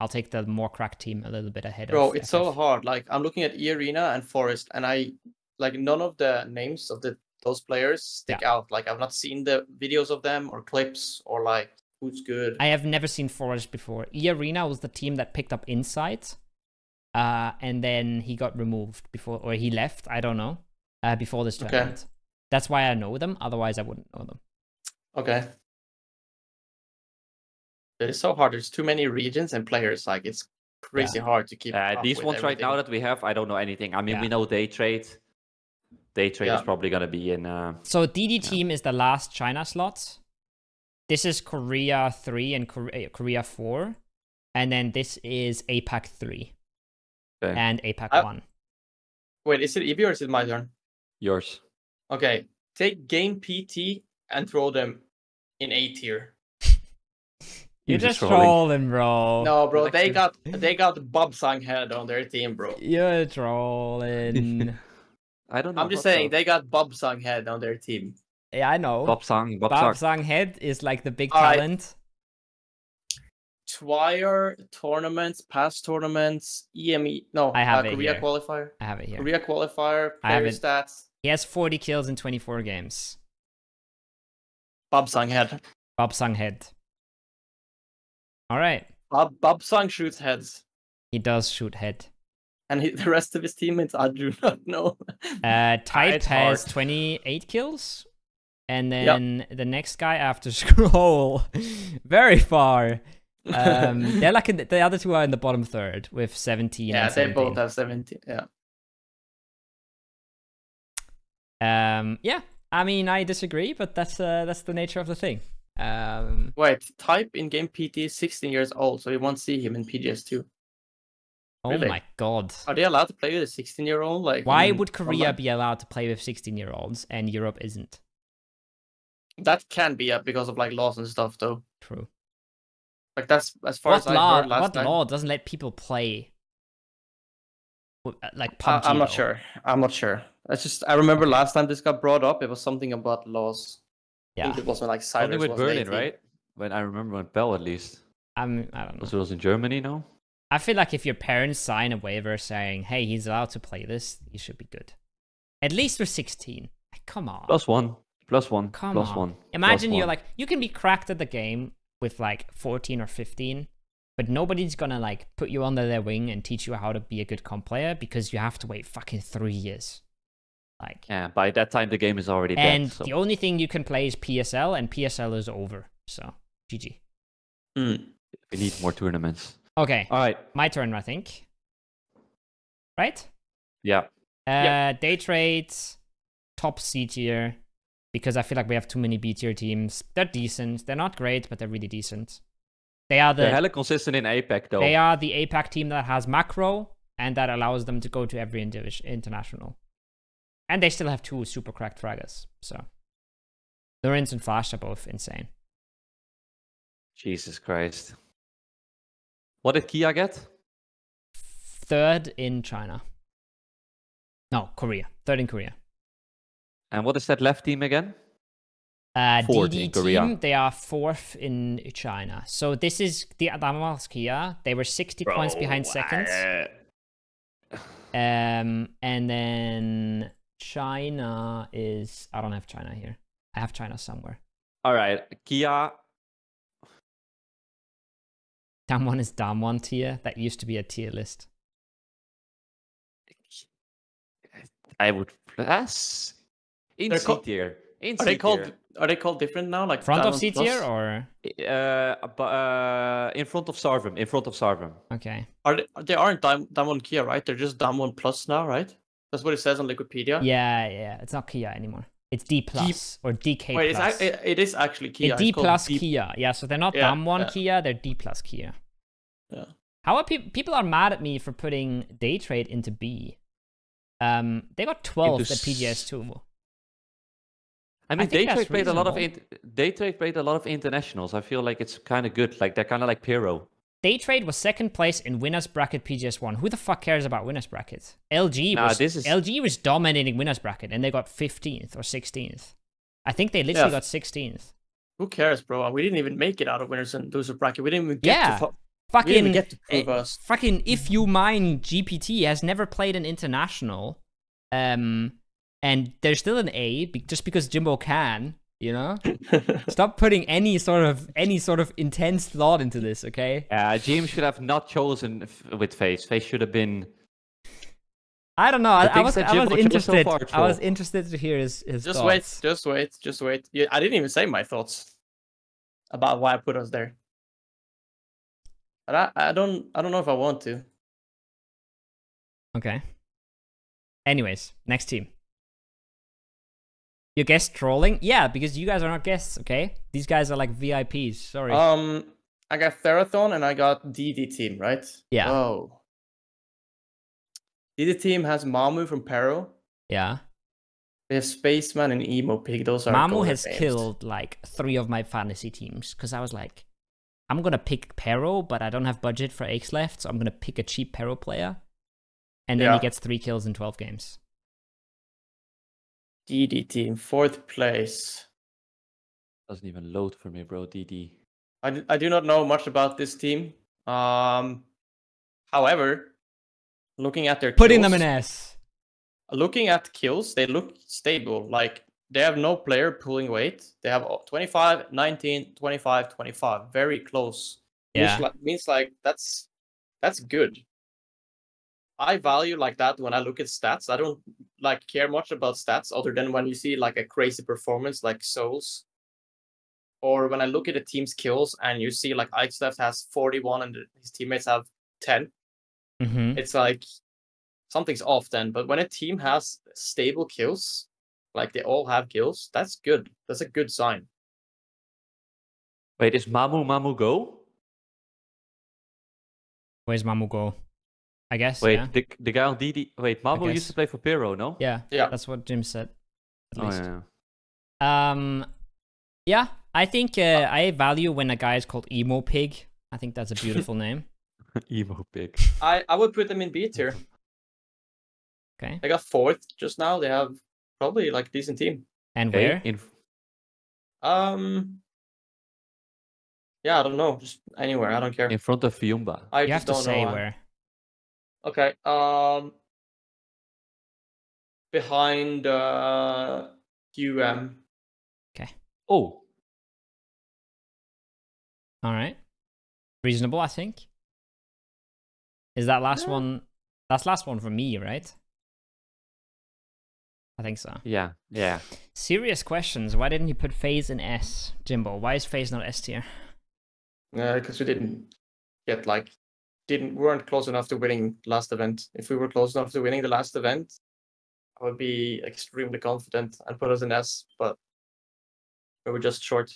I'll take the more cracked team a little bit ahead Bro, of. it's so hard. Like I'm looking at E Arena and Forest, and I like none of the names of the those players stick out. Like I've not seen the videos of them or clips or like who's good. I have never seen Forest before. E Arena was the team that picked up Insight, uh, and then he got removed before, or he left. I don't know. Uh, before this Okay. tournament. That's why I know them. Otherwise, I wouldn't know them. Okay. It is so hard. There's too many regions and players. Like it's crazy hard to keep. Uh, up these with ones right now that we have, I don't know anything. I mean, we know day trade. Day trade Yeah. is probably gonna be in. Uh, So DD team is the last China slot. This is Korea 3 and Korea, Korea 4. And then this is APAC 3 okay. and APAC I- 1. Wait, is it Eevee or is it my turn? Yours. Okay, take game PT and throw them in A tier. You're just just trolling. trolling, bro. No, bro, they got they got Bob Sanghead on their team, bro. You're trolling. I don't know. I'm just saying though. they got Bob Sanghead on their team. yeah, I know. Bob Sang, Bob, Bob Sang. Sang Head is like the big Alright. talent. Twire tournaments, past tournaments, EME. No, I have uh, it Korea here. qualifier. I have it here. Korea qualifier, I have player it. stats. He has 40 kills in 24 games. Bob Sanghead. Bob Sang Head. All right. Bob Bob Sang shoots heads, He does shoot head. And he, the rest of his teammates I do not know. Uh, Type it's has hard. 28 kills. And Yep. then the next guy after Scroll, very far. Um, they're like in the, the other two are in the bottom third with 17. yeah, and they 17. both have 17. Yeah. Um, yeah, I mean, I disagree, but that's uh, that's the nature of the thing. Um, Wait, type in game PT is 16 years old, so you won't see him in PGS2. Oh Really? my god. Are they allowed to play with a 16 year old? Like, Why in would Korea online? be allowed to play with 16 year olds and Europe isn't? That can be uh, because of like laws and stuff, though. True. Like that's as far What as I law? heard last What time. law doesn't let people play? uh, Like I, PUBG. I'm not though? sure. I'm not sure. It's just I remember last time this got brought up. It was something about laws. I Yeah, think it wasn't like Something Siders with was Berlin, 18. right? When I remember when Bell at least. I'm. I don't know. Also, it was in Germany, no? I feel like if your parents sign a waiver saying, "Hey, he's allowed to play this," you should be good. At least with 16. Like, come on. Plus one. Plus one. Come plus on. one. plus Imagine you're one. like, you can be cracked at the game with like 14 or 15, but nobody's gonna like put you under their wing and teach you how to be a good comp player because you have to wait fucking three years. Like, Yeah, by that time the game is already and dead. So. the only thing you can play is PSL, and PSL is over. So, GG. Hmm. We need more tournaments. Okay, All right. my turn, I think. Right? Yeah. Uh, Day trades, top C tier, because I feel like we have too many B tier teams. They're decent. They're not great, but they're really decent. They are the They're hella consistent in APAC though. They are the APAC team that has macro and that allows them to go to every international. And they still have two super cracked fraggers. So Lorenz and Flash are both insane. Jesus Christ. What did Kia get? Third in China. No, Korea. Third in Korea. And what is that left team again? Uh, Fourth DD in Korea. team, they are fourth in China. So this is the Adamas Kia. They were 60 points behind second. Um, and then China is. I don't have China here. I have China somewhere. All right. Kia. Damwon is Damwon tier. That used to be a tier list. I would. plus in They're C tier. In Are they called? tier. Are they called different now? Like Front of Diamond C Plus? tier or Uh, bu- uh, in front of Sarvum. In front of Sarvum. okay? Are they? They aren't Dam- Damwon Kia, right? They're just Damwon Plus now, right? That's what it says on Wikipedia. Yeah, yeah. It's not Kia anymore. It's D plus or DK Wait, it's plus. ac- it, it is actually Kia. It's D called plus D- Kia. Yeah, so they're not Yeah, Damwon yeah. Kia. They're D plus Kia. Yeah. How are people? People are mad at me for putting day trade into B. Um, they got twelve Into at PGS two. I mean, think they trade played a lot of reasonable. in- they trade played a lot of internationals. I feel like it's kind of good. Like they're kind of like Pyro. Day trade was second place in winners bracket PGS one. Who the fuck cares about winners bracket? LG Nah, was this is- LG was dominating winners bracket and they got 15th or 16th. I think they literally Yeah. got 16th. Who cares, bro? We didn't even make it out of winners and loser bracket. We didn't even get Yeah. to. Fu- we didn't Fucking even get to prove eh, fucking if you mine GPT has never played an international, um, and there's still an A be- just because Jimbo can. You know, stop putting any sort of any sort of intense thought into this. Okay, Yeah, James should have not chosen f- with FaZe. FaZe should have been. I don't know. I, I was I was Jimbo chose so interested. I was interested to hear his his just thoughts. wait, just wait, just wait. Yeah, I didn't even say my thoughts about why I put us there. But I, I don't, I don't know if I want to. Okay. Anyways, next team. Your guest trolling? Yeah, because you guys are not guests, okay? These guys are like VIPs. Sorry. Um, I got Therathon and I got DD team, right? yeah. Oh. DD team has Mamu from Pero. yeah. They have Spaceman and Emo Pig. Those are Mamu has names. killed like three of my fantasy teams because I was like, I'm gonna pick Pero, but I don't have budget for Aches left, so I'm gonna pick a cheap Pero player. And then he gets three kills in 12 games. DD team, fourth place. Doesn't even load for me, bro. DD. I do not know much about this team. Um, however, looking at their Putting them in S. looking at kills, they look stable. Like they have no player pulling weight. They have all- 25, 19, 25, 25. Very close. Yeah. Means like, means like that's that's good. I value like that when I look at stats. I don't like care much about stats other than when you see like a crazy performance like Souls. Or when I look at a team's kills and you see like Ikesleft has 41 and his teammates have 10 Mm-hmm. it's like something's off then. But when a team has stable kills, like they all have kills, that's good. That's a good sign. Wait, is Mamu Mamu go? Where's Mamu go? I guess. Wait, yeah. the the guy on DD. Wait, Mamu used to play for Pyro, no? Yeah. Yeah. That's what Jim said. At Oh least. yeah. Um, yeah, I think uh, I value when a guy is called Emo Pig. I think that's a beautiful name. Emo pig. I, I would put them in B tier. Okay. They got fourth just now. They have probably like a decent team. And Okay, where? in Um Yeah, I don't know. Just anywhere. I don't care. in front of Fiumba. I you just have to don't say know. where. Okay. Um behind uh QM. Okay. Oh, All right. Reasonable, I think. Is that last Yeah. one? That's last one for me, right? I think so. yeah, yeah. Serious questions. Why didn't you put FaZe in S, Jimbo? Why is FaZe not S tier? Yeah, because we didn't get like didn't weren't close enough to winning last event. If we were close enough to winning the last event, I would be extremely confident and put us in S, but we were just short.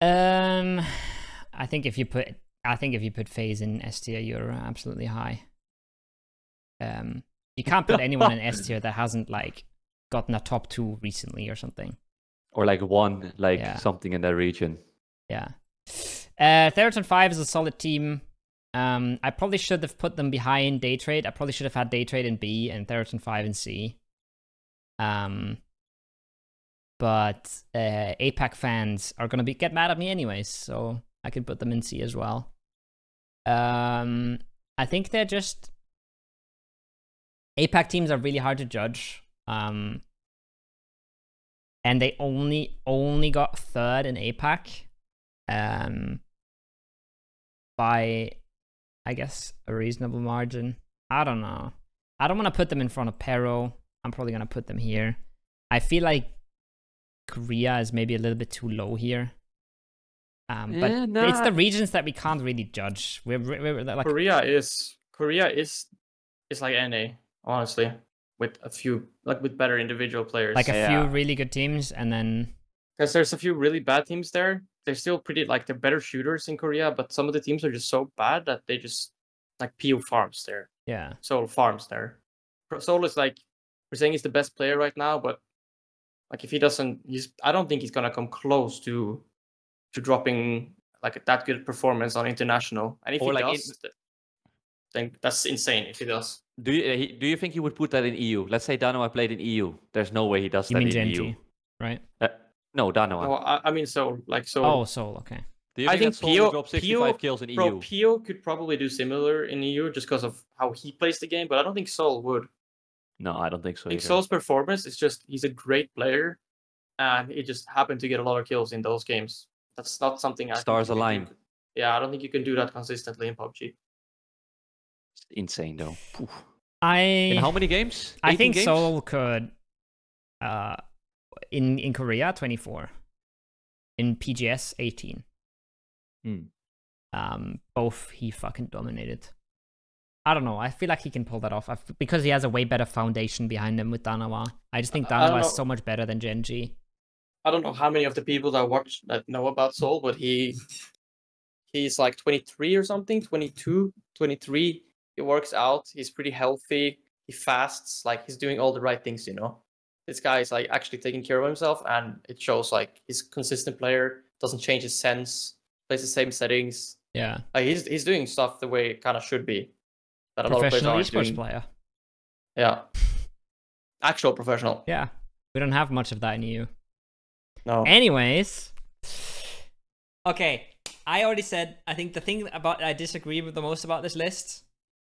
Um, I think if you put, I think if you put FaZe in S tier, you're uh, absolutely high. Um, you can't put anyone in S tier that hasn't like gotten a top two recently or something. Or like one, like Yeah. something in that region. Yeah. Uh, Theraton 5 is a solid team. Um, I probably should have put them behind Day Trade. I probably should have had Day Trade in B and Theraton 5 in C. Um, but uh, APAC fans are gonna be get mad at me anyways, so I can put them in C as well. Um, I think they're just APAC teams are really hard to judge. Um, and they only only got third in APAC, um, by I guess a reasonable margin. I don't know. I don't want to put them in front of Pero. I'm probably gonna put them here. I feel like Korea is maybe a little bit too low here. Um, but Eh, it's the regions that we can't really judge. We're, we're, we're like Korea is Korea is is like NA, honestly, with a few like with better individual players. like a Yeah. few really good teams, and then because there's a few really bad teams there. They're still pretty like they're better shooters in Korea, but some of the teams are just so bad that they just like PO farms there. yeah, Soul farms there. Pro- Soul is like we're saying he's the best player right now, but like if he doesn't, he's I don't think he's gonna come close to to dropping like that good performance on international. And if Or he like does, th- then that's insane. If he does, Do you he- do you think you would put that in EU? Let's say Dano I played in EU. There's no way he does you that mean in Gen.G, EU. right? Uh, no, Dano. no, I, I mean Soul like Soul. Oh, Soul. Okay. do you I think, think that Soul will Pio- drop 65 Pio- kills in Bro, EU? Pio could probably do similar in EU just because of how he plays the game, but I don't think Soul would. No, I don't think so I think. Soul's performance is just he's a great player, and he just happened to get a lot of kills in those games. That's not something I Stars you align. co- Yeah, I don't think you can do that consistently in PUBG. It's insane though. Poof. I In how many games? I think games? Soul could uh in in Korea 24 in PGS 18 Hmm. um both he fucking dominated I don't know. I feel like he can pull that off I f- because he has a way better foundation behind him with Danawa. I just think I- I don't Danawa is so much better than Gen.G. I don't know how many of the people that watch that know about Soul, but he he's like 23 or something, 22, 23. He works out. He's pretty healthy. He fasts. Like he's doing all the right things, you know. This guy is like actually taking care of himself, and it shows. Like he's a consistent player. Doesn't change his sense. Plays the same settings. Yeah, Like he's he's doing stuff the way it kind of should be. That a lot of players professional aren't esports doing. player. Yeah. Actual professional. Yeah, we don't have much of that in EU. No. Anyways, okay. I already said. I think the thing about I disagree with the most about this list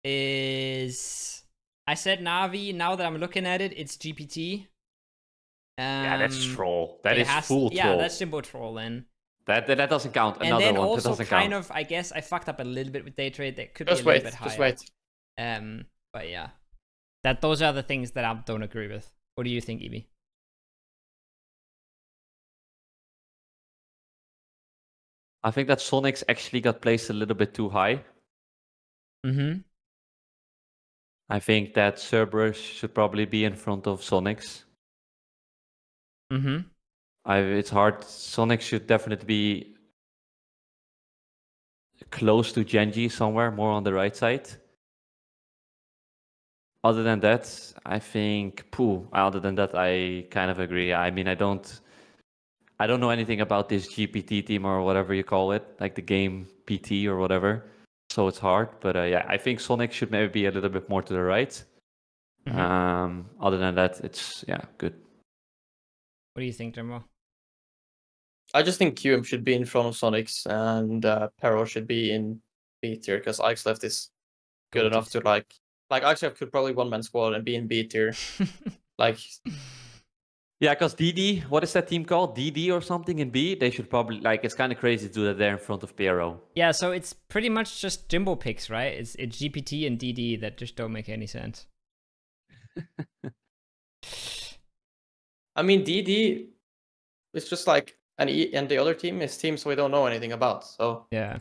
is I said Navi. Now that I'm looking at it, it's GPT. Um, yeah, that's troll. That is has- full Yeah, troll. that's Jimbo troll then. That, that that doesn't count. and Another then one that also doesn't kind count. of, I guess I fucked up a little bit with day trade. That could Just be a wait. little bit higher. Just wait. Um, but yeah, that those are the things that I don't agree with. What do you think, Evie? I think that Soniqs actually got placed a little bit too high. Mm-hmm. I think that Cerberus should probably be in front of Soniqs. Mm-hmm. I, it's hard. Sonic should definitely be close to Gen.G somewhere, more on the right side. Other than that, I think poo. Other than that, I kind of agree. I mean, I don't, I don't know anything about this GPT team or whatever you call it, like the game PT or whatever. So it's hard, but uh, yeah, I think Sonic should maybe be a little bit more to the right. Mhm. Um, other than that, it's yeah, good. What do you think, Jimbo? I just think QM should be in front of Soniqs and uh, PeRo should be in B tier because Ike's left is good enough to like like Ike's left could probably one man squad and be in B tier. Like Yeah, because DD, what is that team called? DD or something in B? They should probably like. It's kind of crazy to do that there in front of PeRo. yeah, so it's pretty much just Jimbo picks, right? It's it's GPT and DD that just don't make any sense. I mean DD is just like and E and the other team is teams we don't know anything about. So Yeah.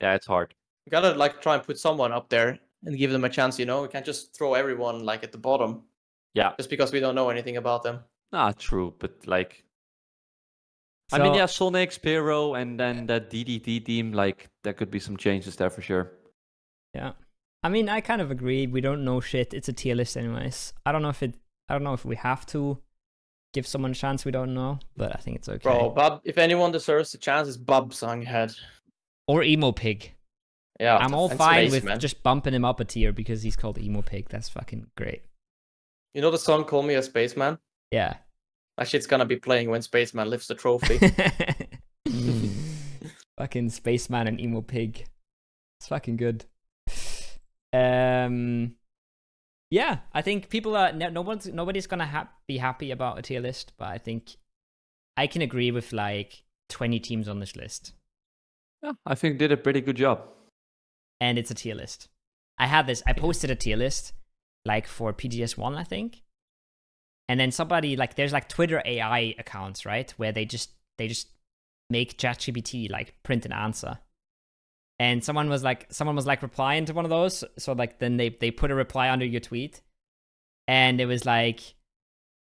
Yeah, it's hard. we gotta like try and put someone up there and give them a chance, you know? We can't just throw everyone like at the bottom Yeah, just because we don't know anything about them. Nah, true, but like, I mean, yeah, Sonic, PeRo, and then that DDT team. Like, there could be some changes there for sure. Yeah. I mean, I kind of agree. We don't know shit. It's a tier list, anyways. I don't know if it. I don't know if we have to give someone a chance. We don't know, but I think it's okay. Bro, Bob if anyone deserves a chance, it's Bob Songhead. Or emo pig. Yeah. I'm all fine Space, with man. just bumping him up a tier because he's called emo pig. That's fucking great. You know the song Call Me a Spaceman? Yeah. That shit's gonna be playing when Spaceman lifts the trophy. fucking spaceman and emo pig. It's fucking good. Um. Yeah, I think people are no, no one's nobody's gonna ha- be happy about a tier list, but I think I can agree with like 20 teams on this list, Yeah, I think did a pretty good job. and it's a tier list. I had this. I posted a tier list, like for PGS one, I think, and then somebody like there's like Twitter AI accounts, right, where they just they just make ChatGPT like print an answer. And someone was like someone was like replying to one of those. So like then they they put a reply under your tweet. And it was like,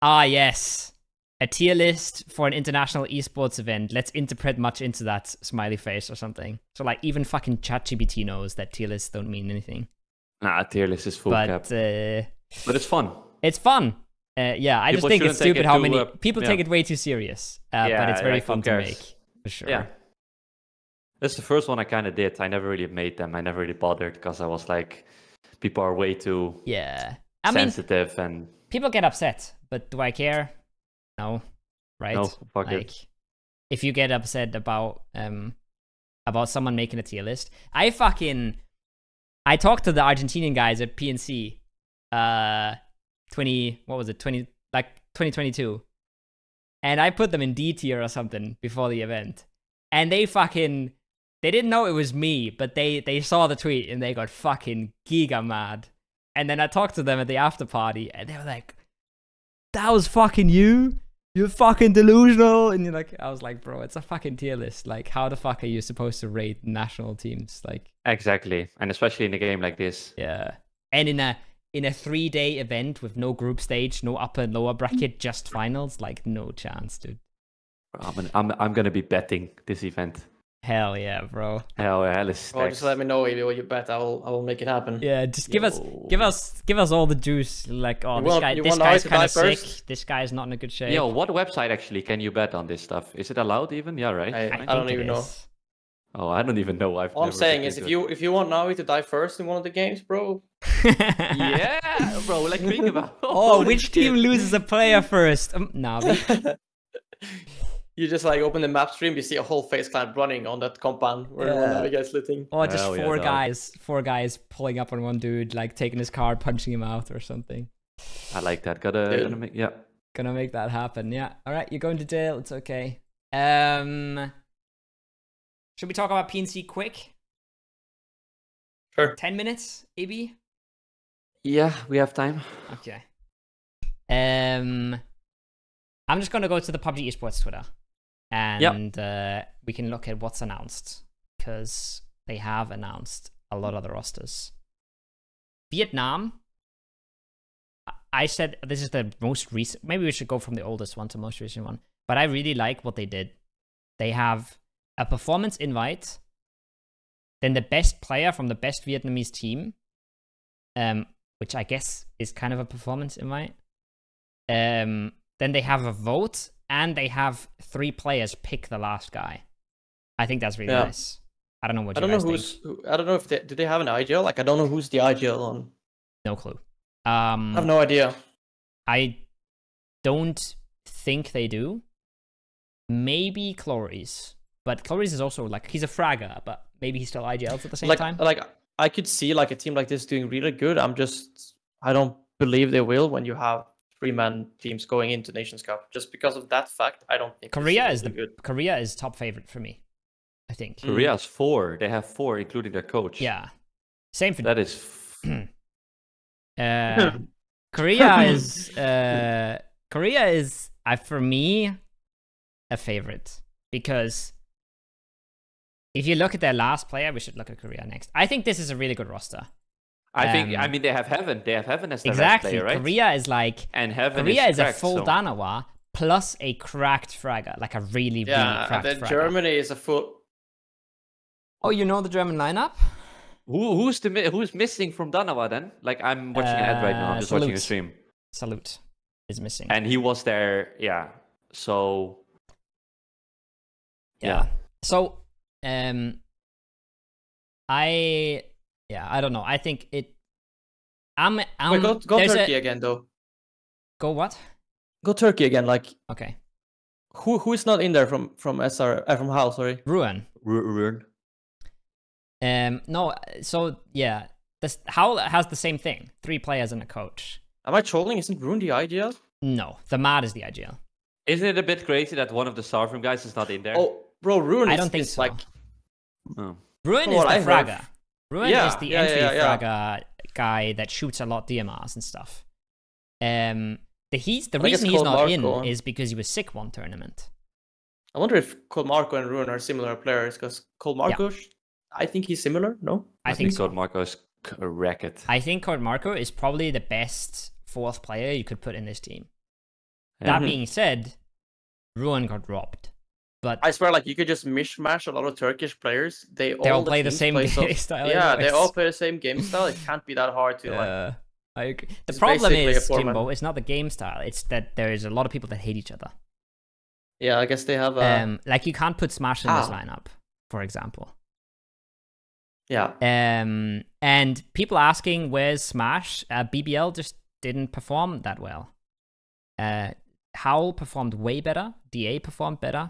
ah yes, a tier list for an international esports event. Let's interpret much into that smiley face or something. So like even fucking ChatGPT knows that tier lists don't mean anything. Nah, tier list is full but cap, uh, but it's fun. it's fun. Uh, yeah, I just think it's stupid how many people yeah. take it way too serious. Uh, but it's very like, fun to make for sure. Yeah. That's the first one I kind of did. I never really made them. I never really bothered because I was like, people are way too Yeah. I mean, sensitive and people get upset, but do I care? No. Right? no, fuck like it. if you get upset about um about someone making a tier list, I fucking I talked to the Argentinian guys at PNC uh 20 what was it? 20 like 2022. And I put them in D tier or something before the event. And they fucking they didn't know it was me, but they they saw the tweet and they got fucking giga mad. And then I talked to them at the after party and they were like, That was fucking you? you're fucking delusional. And you're like, I was like, bro, it's a fucking tier list. Like, how the fuck are you supposed to rate national teams? Like, Exactly, and especially in a game like this. yeah. And in a in a three day event with no group stage, no upper and lower bracket, just finals, like no chance, dude. I'm gonna, I'm, I'm gonna be betting this event. Hell yeah, bro. Hell yeah, this Well, just let me know Evie, what you bet. I will I will make it happen. Yeah, just give us give us give us all the juice. Like, oh, You this want- guy you this guy's kind of sick. first? This guy's not in a good shape. Yo, what website actually can you bet on this stuff? Is it allowed even? Yeah, right. I- I, I don't think it even know. Oh, I don't even know. I've All I'm saying looked is, if into you if you want Navi to die first in one of the games, bro, it. Yeah, bro, like think about. oh, which team loses a player first? Um, Navi. you just like open the map stream, you see a whole FaZe Clan running on that compound where one Yeah. Navi guy's looting. Or just Hell yeah, four dog. guys, four guys pulling up on one dude, like taking his car, punching him out or something. I like that. Gotta, Dude. gotta make, yeah. Gonna make that happen. Yeah. All right, you're going to jail. It's okay. Um, should we talk about PNC quick? Sure. Ten minutes, AB. Yeah, we have time. Okay. Um, I'm just gonna go to the PUBG Esports Twitter, and uh, we can look at what's announced because they have announced a lot of the rosters. Vietnam. I- I said this is the most recent. Maybe we should go from the oldest one to most recent one. But I really like what they did. They have a performance invite, then the best player from the best Vietnamese team, um, which I guess is kind of a performance invite. Um, then they have a vote, and they have three players pick the last guy. I think that's really Yeah. nice. I don't know what I don't know who's. Who, I don't know if they do they have an IGL. Like I don't know who's the IGL on. No clue. Um, I have no idea. I don't think they do. Maybe Cloris, but Cloris is also like he's a fragger, but maybe he's still IGLs at the same like time. like I could see like a team like this doing really good. I'm just I don't believe they will when you have three man teams going into Nations Cup. Just because of that fact, I don't think Korea is the good. Korea is top favorite for me. I think. Mm. Korea has four. They have four, including their coach. Yeah. Same for That is. uh, Korea is uh, Korea is uh, for me a favorite because if you look at their last player, we should look at Korea next. I think this is a really good roster. I think. I Um, mean, they have heaven. They have heaven as their best Exactly. player, right? Korea is like and heaven Korea is, a cracked, full so- Danawa plus a cracked fragger, like a really, really Yeah, and cracked then fragger. Germany is a full. Oh, you know the German lineup? Who, who's the who's missing from Danawa then? Like I'm watching an ad right now. Uh, I'm just watching a Salute. stream, Salute is missing. and he was there. Yeah. So yeah. yeah. So, um, I yeah, I don't know. I think it. I'm. I'm Wait, go go there's a- Turkey again though. go what? Go Turkey again. Like Okay, who who is not in there from from SR uh, from Howl? Sorry. ruin. Ru- Ruin. Um, no. So yeah, this Howl has the same thing. Three players and a coach. Am I trolling? Isn't Rune the IGL? No, the Mad is the IGL. Isn't it a bit crazy that one of the Starfrom guys is not in there? Oh, bro, Rune. I don't think is so. Like Oh. Ruin is the I heard- fragger. Ruin Yeah, is the yeah, entry yeah, yeah. fragger guy that shoots a lot DMRs and stuff. Um, the he's the I reason he's called not in is because he was sick one tournament. I wonder if Cold Marco and Rune are similar players because Colmarco, sh I think he's similar. No. I, think so. Code Marco is a racket. I think Cord Marco is probably the best fourth player you could put in this team. Yeah. That Mhm. being said, Ruin got robbed, but I swear, like you could just mishmash a lot of Turkish players. They, they all play the same play so- game style. Yeah, they all play the same game style. It can't be that hard to like. I agree. The problem is. Jimbo, it's not the game style. It's that there is a lot of people that hate each other. Yeah, I guess they have. Uh, Um, like you can't put Smash in this Ah. lineup, for example. yeah, Um, and people asking where's Smash? Uh, BBL just didn't perform that well. Uh, Howl performed way better. Da performed better.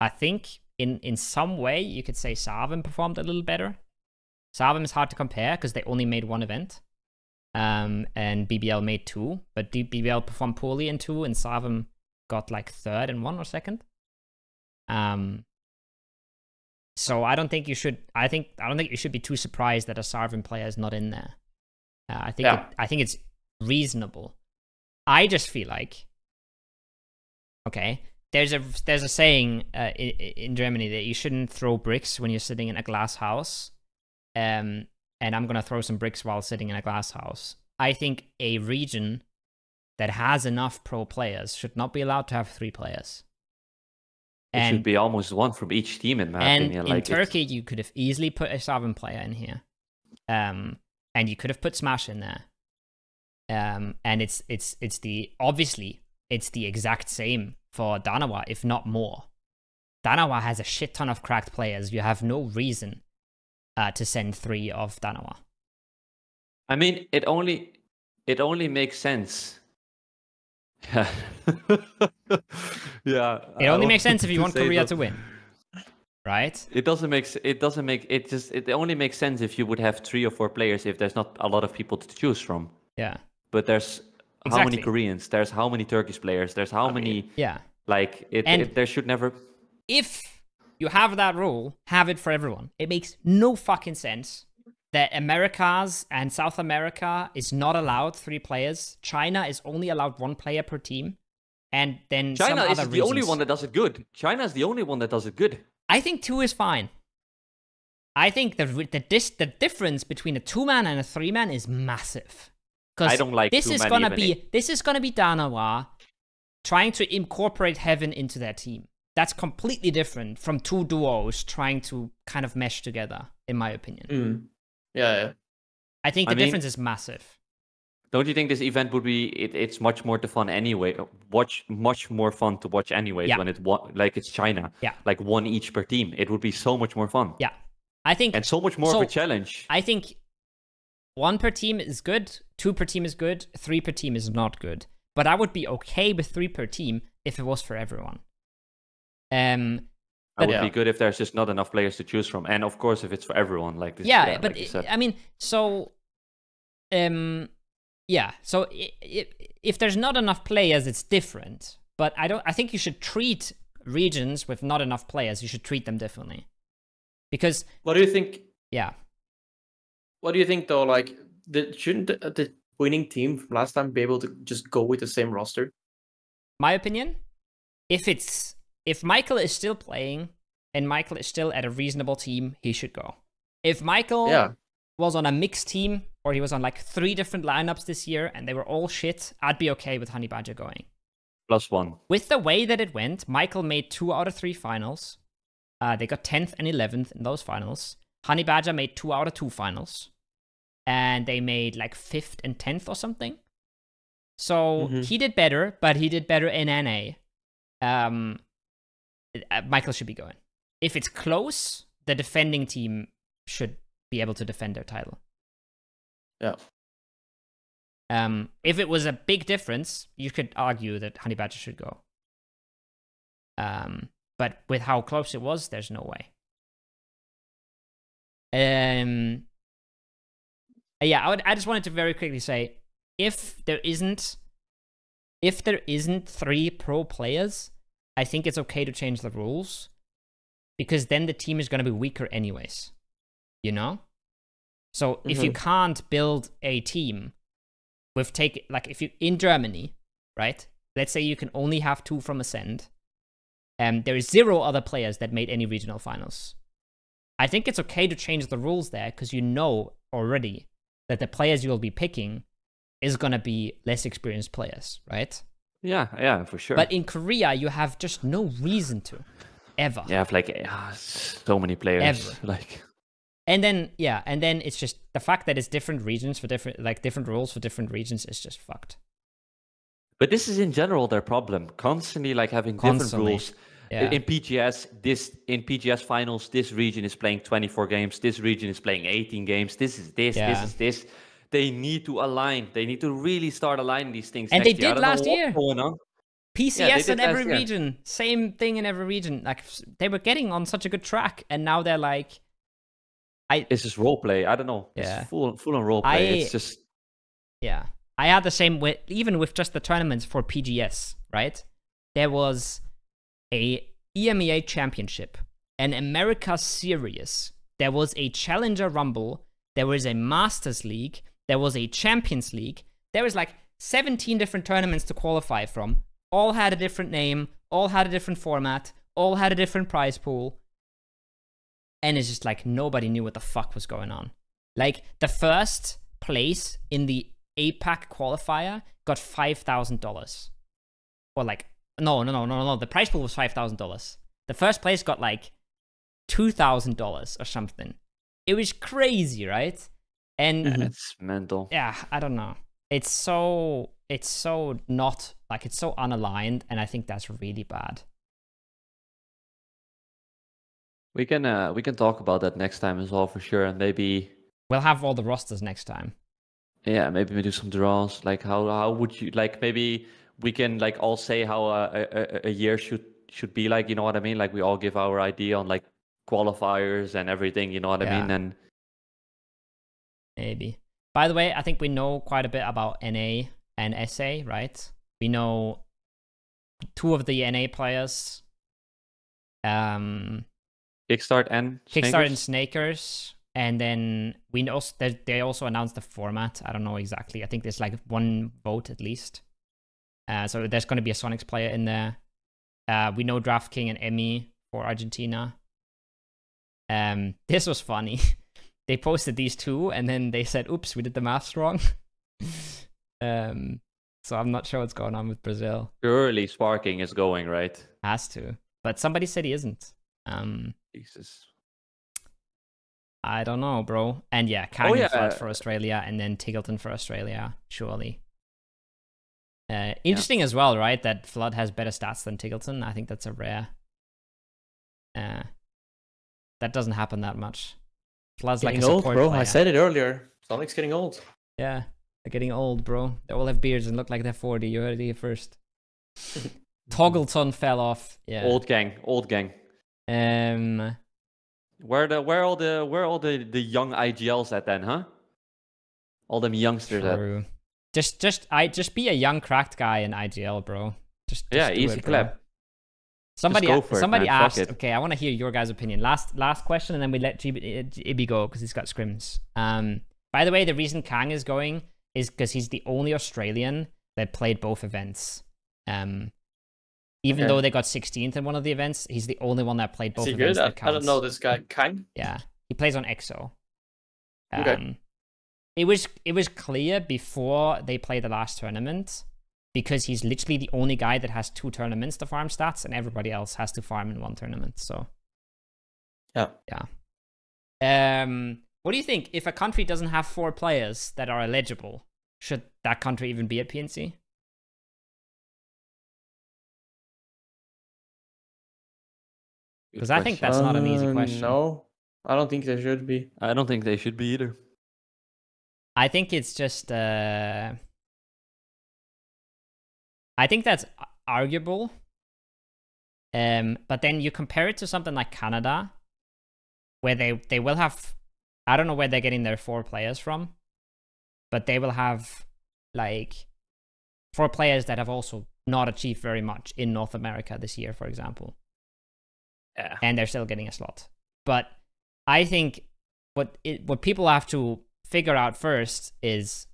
I think in in some way you could say Sarvin performed a little better. Sarvin is hard to compare because they only made one event, um, and BBL made two. But BBL performed poorly in two, and Sarvin got like third in one or second. Um, so I don't think you should. I think I don't think you should be too surprised that a Sarvin player is not in there. Uh, I think Yeah. it, I think it's reasonable. I just feel like Okay, there's a there's a saying uh, in, in Germany that you shouldn't throw bricks when you're sitting in a glass house. Um, and I'm gonna throw some bricks while sitting in a glass house. I think a region that has enough pro players should not be allowed to have three players. It should be almost one from each team, in my and opinion. in Like it's- Turkey, you could have easily put a Sovereign player in here, um, and you could have put Smash in there. Um, and it's it's it's the obviously it's the exact same for Danawa, if not more. Danawa has a shit ton of cracked players. You have no reason uh, to send three of Danawa. I mean, it only it only makes sense. Yeah. yeah. It only makes sense if you want Korea that. to win, right? It doesn't make it doesn't make it just it only makes sense if you would have three or four players if there's not a lot of people to choose from. Yeah, But there's how many Koreans? There's how many Turkish players? There's how many yeah. like it, And- it there should never if you have that rule, have it for everyone. It makes no fucking sense that Americas and South America is not allowed three players. China is only allowed one player per team. And then China is the only one that does it good. China is the only one that does it good. I think two is fine. I think the the dis- the difference between a two man and a three man is massive. 'Cause I don't like this two is man gonna even be this is gonna be Danawa trying to incorporate heaven into their team. That's completely different from two duos trying to kind of mesh together, in my opinion. Mm. Yeah, yeah. I think I the mean- difference is massive. Don't you think this event would be? It, it's much more to fun anyway. Watch much more fun to watch anyways Yeah. when it wa- like it's China. Yeah. Like one each per team. It would be so much more fun. Yeah, I think And so much more of a challenge. I think one per team is good, two per team is good, three per team is not good. But I would be okay with three per team if it was for everyone. Um, That would Yeah. be good if there's just not enough players to choose from, and of course if it's for everyone. Like this. yeah, but like you i- mean, so, um, yeah. So i- i- if there's not enough players, it's different. But I don't. I think you should treat regions with not enough players. You should treat them differently, because What do you think? yeah, What do you think though? Like, the, shouldn't the, the winning team from last time be able to just go with the same roster? my opinion, if it's if Michael is still playing and Michael is still at a reasonable team, he should go. If Michael Yeah. was on a mixed team or he was on like three different lineups this year and they were all shit, I'd be okay with Honey Badger going. Plus one. With the way that it went, Michael made two out of three finals. Uh, they got 10th and 11th in those finals. Honey Badger made two out of two finals. And they made like 5th and 10th or something. So Mhm. he did better, but he did better in NA. Um, uh, Michael should be going. If it's close, the defending team should be able to defend their title. Yeah. Um, if it was a big difference, you could argue that Honey Badger should go. Um, but with how close it was, there's no way. Um, yeah, I would. I just wanted to very quickly say, if there isn't, if there isn't three pro players, I think it's okay to change the rules, because then the team is going to be weaker anyways. You know. So if you can't build a team with take like if you in Germany, right? Let's say you can only have two from Ascend. Um, there is zero other players that made any regional finals. I think it's okay to change the rules there because you know already that the players you'll be picking is gonna be less experienced players, right? Yeah, yeah, for sure. But in Korea, you have just no reason to, ever. you have like ah, so many players. Ever. Like And then yeah, and then it's just the fact that it's different regions for different like different rules for different regions is just fucked. But this is in general their problem. Constantly like having Constantly, different rules. Yeah. In PGS, this in PGS finals, this region is playing 24 games. This region is playing 18 games. This is this. Yeah. This is this. They need to align. They need to really start aligning these things. And they did don't last year. PCS Yeah, in every year. region. Same thing in every region. Like they were getting on such a good track, and now they're like, I. It's just role play. I don't know. It's Yeah. full full on role play. I- it's just yeah. I had the same with even with just the tournaments for PGS. Right, there was a EMEA Championship, an America Series. There was a Challenger Rumble. There was a Masters League. There was a Champions League. There was like 17 different tournaments to qualify from. all had a different name, all had a different format, all had a different prize pool. And it's just like nobody knew what the fuck was going on. Like the first place in the APAC qualifier got $5,000. Or like, no, no, no, no, no. The prize pool was $5,000. The first place got like $2,000 or something. It was crazy, right? And Mhm. It's mental. yeah, I don't know. It's so it's so not like it's so unaligned, and I think that's really bad. We can uh we can talk about that next time as well for sure, and maybe We'll have all the rosters next time. yeah maybe we do some draws. Like how how would you like maybe we can like all say how a, a, a- year should should be like. You know what I mean? Like we all give our idea on like qualifiers and everything. You know what I mean? And Maybe. By the way, I think we know quite a bit about NA and SA, right? We know two of the NA players. Um, Kickstart and Kickstart and Snakers? And then we know they also announced the format. I don't know exactly. I think there's like one vote at least. Uh, so there's going to be a Soniqs player in there. Uh, we know DraftKing and Emmy for Argentina. Um, this was funny. they posted these two, and then they said, "Oops, we did the maths wrong." um, so I'm not sure what's going on with Brazil. Surely Sparking is going right. Has to, but somebody said he isn't. Um, Jesus. I don't know, bro. And yeah, Kang Oh, yeah. For Australia, and then TGLTN for Australia, surely. Uh, interesting as well, right? That Flood has better stats than TGLTN. I think that's a rare. Uh, that doesn't happen that much. Flood's like Getting a old, bro. player. I said it earlier. Sonic's getting old. Yeah, they're getting old, bro. They all have beards and look like they're 40. You heard it here first. TGLTN fell off. Yeah. Old gang, old gang. Um. Where the where all the where all the the young IGLs at then, huh? All them youngsters at. True. Just, just, I just be a young cracked guy in IGL, bro. Just, just Yeah, do easy it, clap. Somebody, go for it, somebody man. Fuck asked. it. Okay, I want to hear your guys' opinion. Last, last question, and then we let GB, uh, Ibby go because he's got scrims. Um, by the way, the reason Kang is going is because he's the only Australian that played both events. Um, even Okay. though they got 16th in one of the events, he's the only one that played Is both he events. good? I, I don't know this guy. Kang? Yeah, he plays on EXO. Um, Okay. It was it was clear before they played the last tournament because he's literally the only guy that has two tournaments to farm stats, and everybody else has to farm in one tournament. So Yeah. yeah. Um, what do you think? If a country doesn't have four players that are eligible, should that country even be at PNC? Because I think. That's not an easy Uh, question. No, I don't think they should be. I don't think they should be either. I think it's just uh I think that's arguable. Um but then you compare it to something like Canada where they they will have I don't know where they're getting their four players from, but they will have like four players that have also not achieved very much in North America this year, for example Yeah. and they're still getting a slot. But I think what it, what people have to figure out first is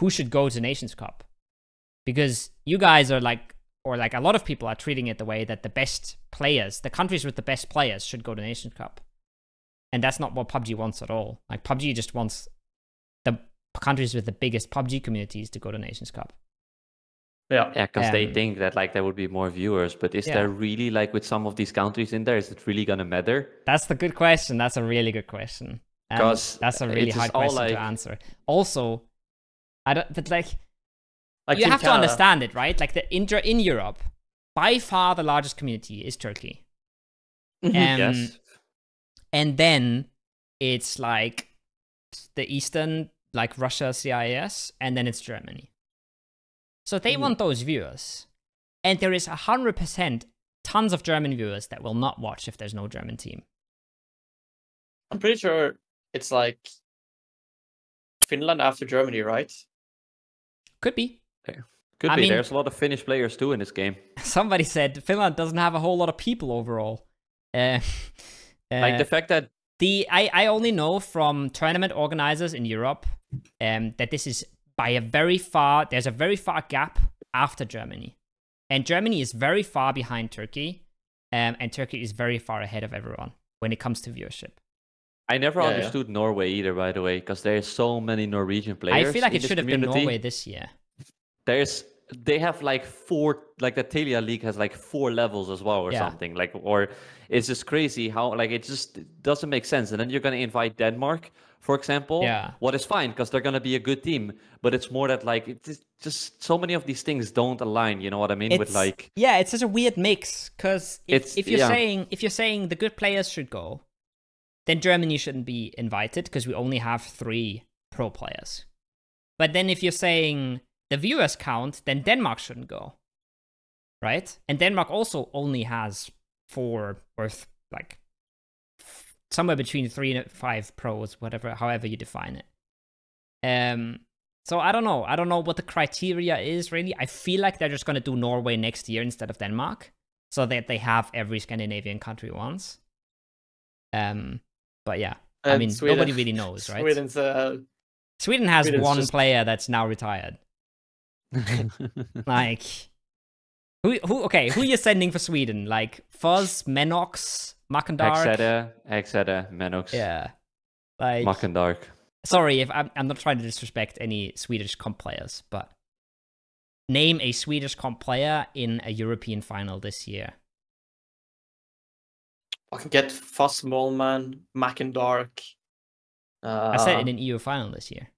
who should go to Nations Cup, because you guys are like, or like a lot of people are treating it the way that the best players, the countries with the best players, should go to Nations Cup, and that's not what PUBG wants at all. Like PUBG just wants the countries with the biggest PUBG communities to go to Nations Cup. Yeah. Yeah, because they Um, think that like there would be more viewers, but is Yeah. there really like with some of these countries in there, is it really gonna matter? That's the good question. That's a really good question. And 'Cause that's a really hard question like- to answer. Also, I don't. But like, Like you have to understand it, right? Like the inter in Europe, by far the largest community is Turkey, Mhm. Um, yes. and then it's like the Eastern, like Russia, CIS, and then it's Germany. So they Mhm. want those viewers, and there is a hundred percent tons of German viewers that will not watch if there's no German team. I'm pretty sure it's like Finland after Germany, right? Could be. Could I be. mean- There's a lot of Finnish players too in this game. somebody said Finland doesn't have a whole lot of people overall. Uh, Like uh, the fact that the I, I only know from tournament organizers in Europe um, that this is by a very far there's a very far gap after Germany, And Germany is very far behind Turkey, um, and Turkey is very far ahead of everyone when it comes to viewership. I never Yeah, yeah. understood Norway either, by the way, because there's so many Norwegian players. I feel like it should have been. Norway this year. There's they have like four like the Telia League has like four levels as well or Yeah. something. Like or it's just crazy how like it just doesn't make sense. And then you're gonna invite Denmark, for example. Yeah. What is fine because they're gonna be a good team, but it's more that like it's just- just so many of these things don't align. You know what I mean? With like yeah, it's just a weird mix because if, if you're yeah. saying if you're saying the good players should go, then Germany shouldn't be invited because we only have three pro players. But then if you're saying the viewers count, then Denmark shouldn't go, right? And Denmark also only has four or th- like somewhere between three and five pros, whatever, however you define it. Um, so I don't know. I don't know what the criteria is really. I feel like they're just going to do Norway next year instead of Denmark, so that they have every Scandinavian country once. Um, but yeah, I mean Sweden- nobody really knows, right? Sweden's uh, Sweden has Sweden's one just- player that's now retired. Like, who? Who? Okay, who you sending for Sweden? Like Fuzz, Menox, Makandark. Exeter, Exeter, Menox, Yeah. Like, Makandark. sorry if I'm, I'm not trying to disrespect any Swedish comp players, but name a Swedish comp player in a European final this year. I can get Foss Molman, Mackendark. Uh, I said in an EU final this year.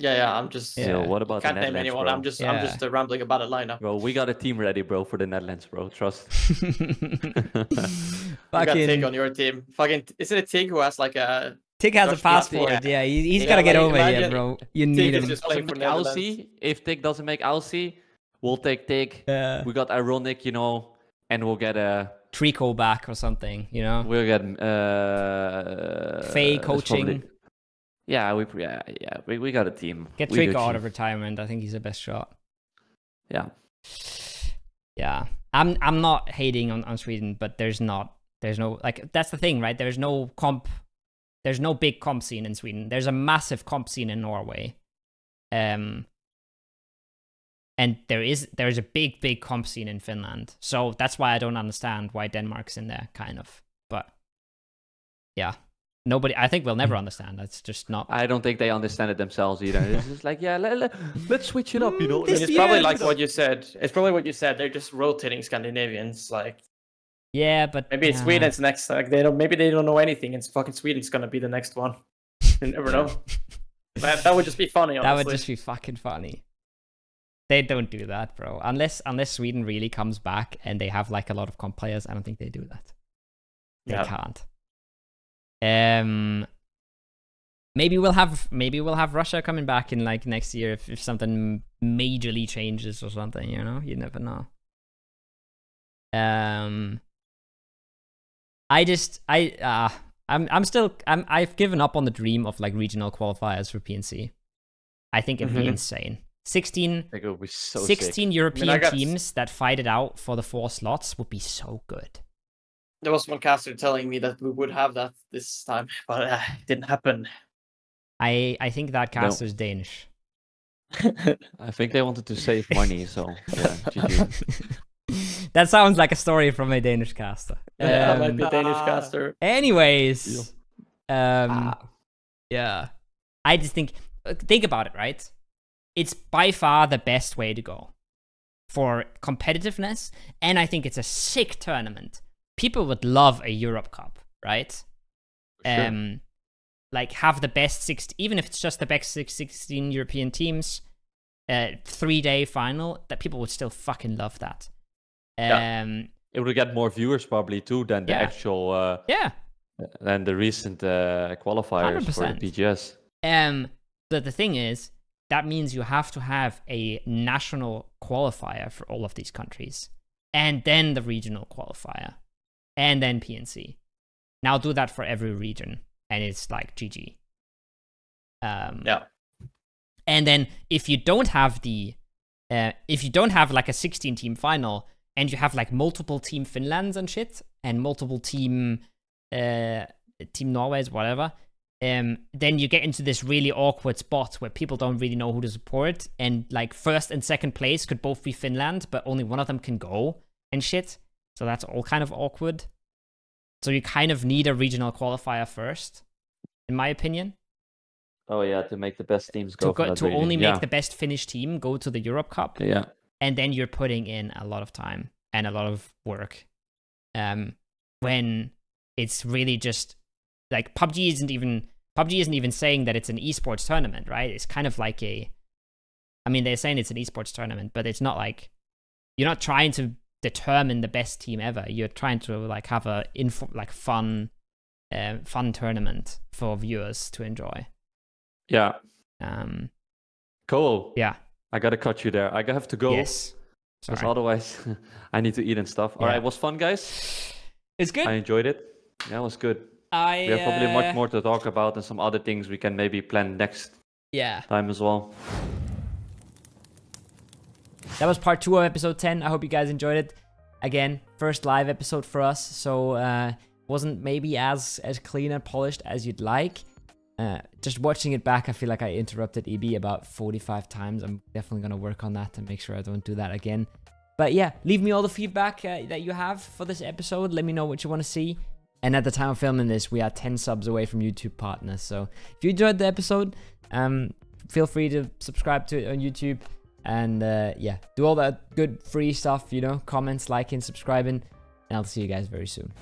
Yeah, yeah. I'm just. Yeah. Yo, what about Can't the name anyone. bro? I'm just. I'm just uh, rambling about it lineup. Bro, we got a team ready, bro, for the Netherlands, bro. Trust. You got Tig Fucking on your team. Fucking. Isn't it Tig who has like a? Tig has a Josh Piazza, passport. Yeah, yeah. he, he's Yeah, got to get like, over here, bro. You Tig need him. just playing for make Alcy, if Tig doesn't make Alcy, we'll take Tig. Yeah. We got Ironic, you know, and we'll get a Trico back or something, you know? we'll get uh Faye it's probably- coaching. Yeah, we yeah yeah we, we got a team. Get Trico out team. of retirement. I think he's the best shot. Yeah, Yeah. I'm I'm not hating on, on Sweden, but there's not there's no like that's the thing, right? There's no comp there's no big comp scene in Sweden. There's a massive comp scene in Norway. Um and there is there's a big, big comp scene in Finland. So that's why I don't understand why Denmark's in there, kind of. But yeah. Nobody I think we'll never understand. That's just not I don't think they understand it themselves either. It's just like yeah, let, let, let's switch it up, you know. This It's let's- probably year- like what you said. It's probably what you said. They're just rotating Scandinavians. Like Yeah, but maybe it's uh, Sweden's next. Like they don't. Maybe they don't know anything. And fucking Sweden's gonna be the next one. You never know. that, that would just be funny. Honestly. That would just be fucking funny. They don't do that, bro. Unless unless Sweden really comes back and they have like a lot of comp players, I don't think they do that. They Yeah. can't. Um maybe we'll have maybe we'll have Russia coming back in like next year if, if something majorly changes or something, you know? You never know. Um I just I uh I'm I'm still I'm I've given up on the dream of like regional qualifiers for PNC. I think it'd be Mhm. insane. 16 Like, it would be so 16 European I got- teams that fight it out for the four slots would be so good. There was one caster telling me that we would have that this time, but uh, it didn't happen. I I think that No. caster's Danish. I think they wanted to save money, so yeah, GG. that sounds like a story from a Danish caster. that might Um, be Danish caster. anyways, um, Ah. yeah, I just think uh, think about it, right? It's by far the best way to go for competitiveness, and I think it's a sick tournament. People would love a Europe Cup, right? Sure. um like have the best six even if it's just the best six, 16 european teams uh three day final that people would still fucking love that Yeah. um it would get more viewers probably too than the Yeah. actual uh, yeah than the recent uh, qualifiers for the 100%. PGS. um but the thing is that means you have to have a national qualifier for all of these countries and then the regional qualifier and then pnc now do that for every region and it's like gg um Yeah. And then if you don't have the, uh, if you don't have like a 16 team final and you have like multiple team Finlands and shit and multiple team, uh, team Norways, whatever, um, then you get into this really awkward spot where people don't really know who to support, and like first and second place could both be Finland, but only one of them can go and shit. So that's all kind of awkward. So you kind of need a regional qualifier first, in my opinion. Oh yeah, to make the best teams go. To go, to only make the best Finnish team go to the Europe Cup, Yeah. and then you're putting in a lot of time and a lot of work. Um, when it's really just like PUBG isn't even PUBG isn't even saying that it's an esports tournament, right? It's kind of like a I mean, they're saying it's an esports tournament, but it's not like you're not trying to determine the best team ever. You're trying to like have a info like fun uh, fun tournament for viewers to enjoy. Yeah. Um Cool. yeah. I gotta cut you there. I have to go. Yes. Because otherwise, I need to eat and stuff. All Yeah. right, was fun, guys. It's good. I enjoyed it. Yeah, it was good. I We have probably uh, much more to talk about and some other things we can maybe plan next Yeah. time as well. that was part two of episode 10 i hope you guys enjoyed it. Again first live episode for us so uh wasn't maybe as as clean and polished as you'd like. Uh just watching it back i feel like i interrupted eb about 45 times. I'm definitely gonna work on that and make sure i don't do that again. But yeah leave me all the feedback uh, that you have for this episode. Let me know what you want to see and at the time of filming this we are 10 subs away from youtube partners. So if you enjoyed the episode um feel free to subscribe to it on youtube. And uh, yeah, do all that good free stuff, you know, comments, liking, subscribing, and I'll see you guys very soon.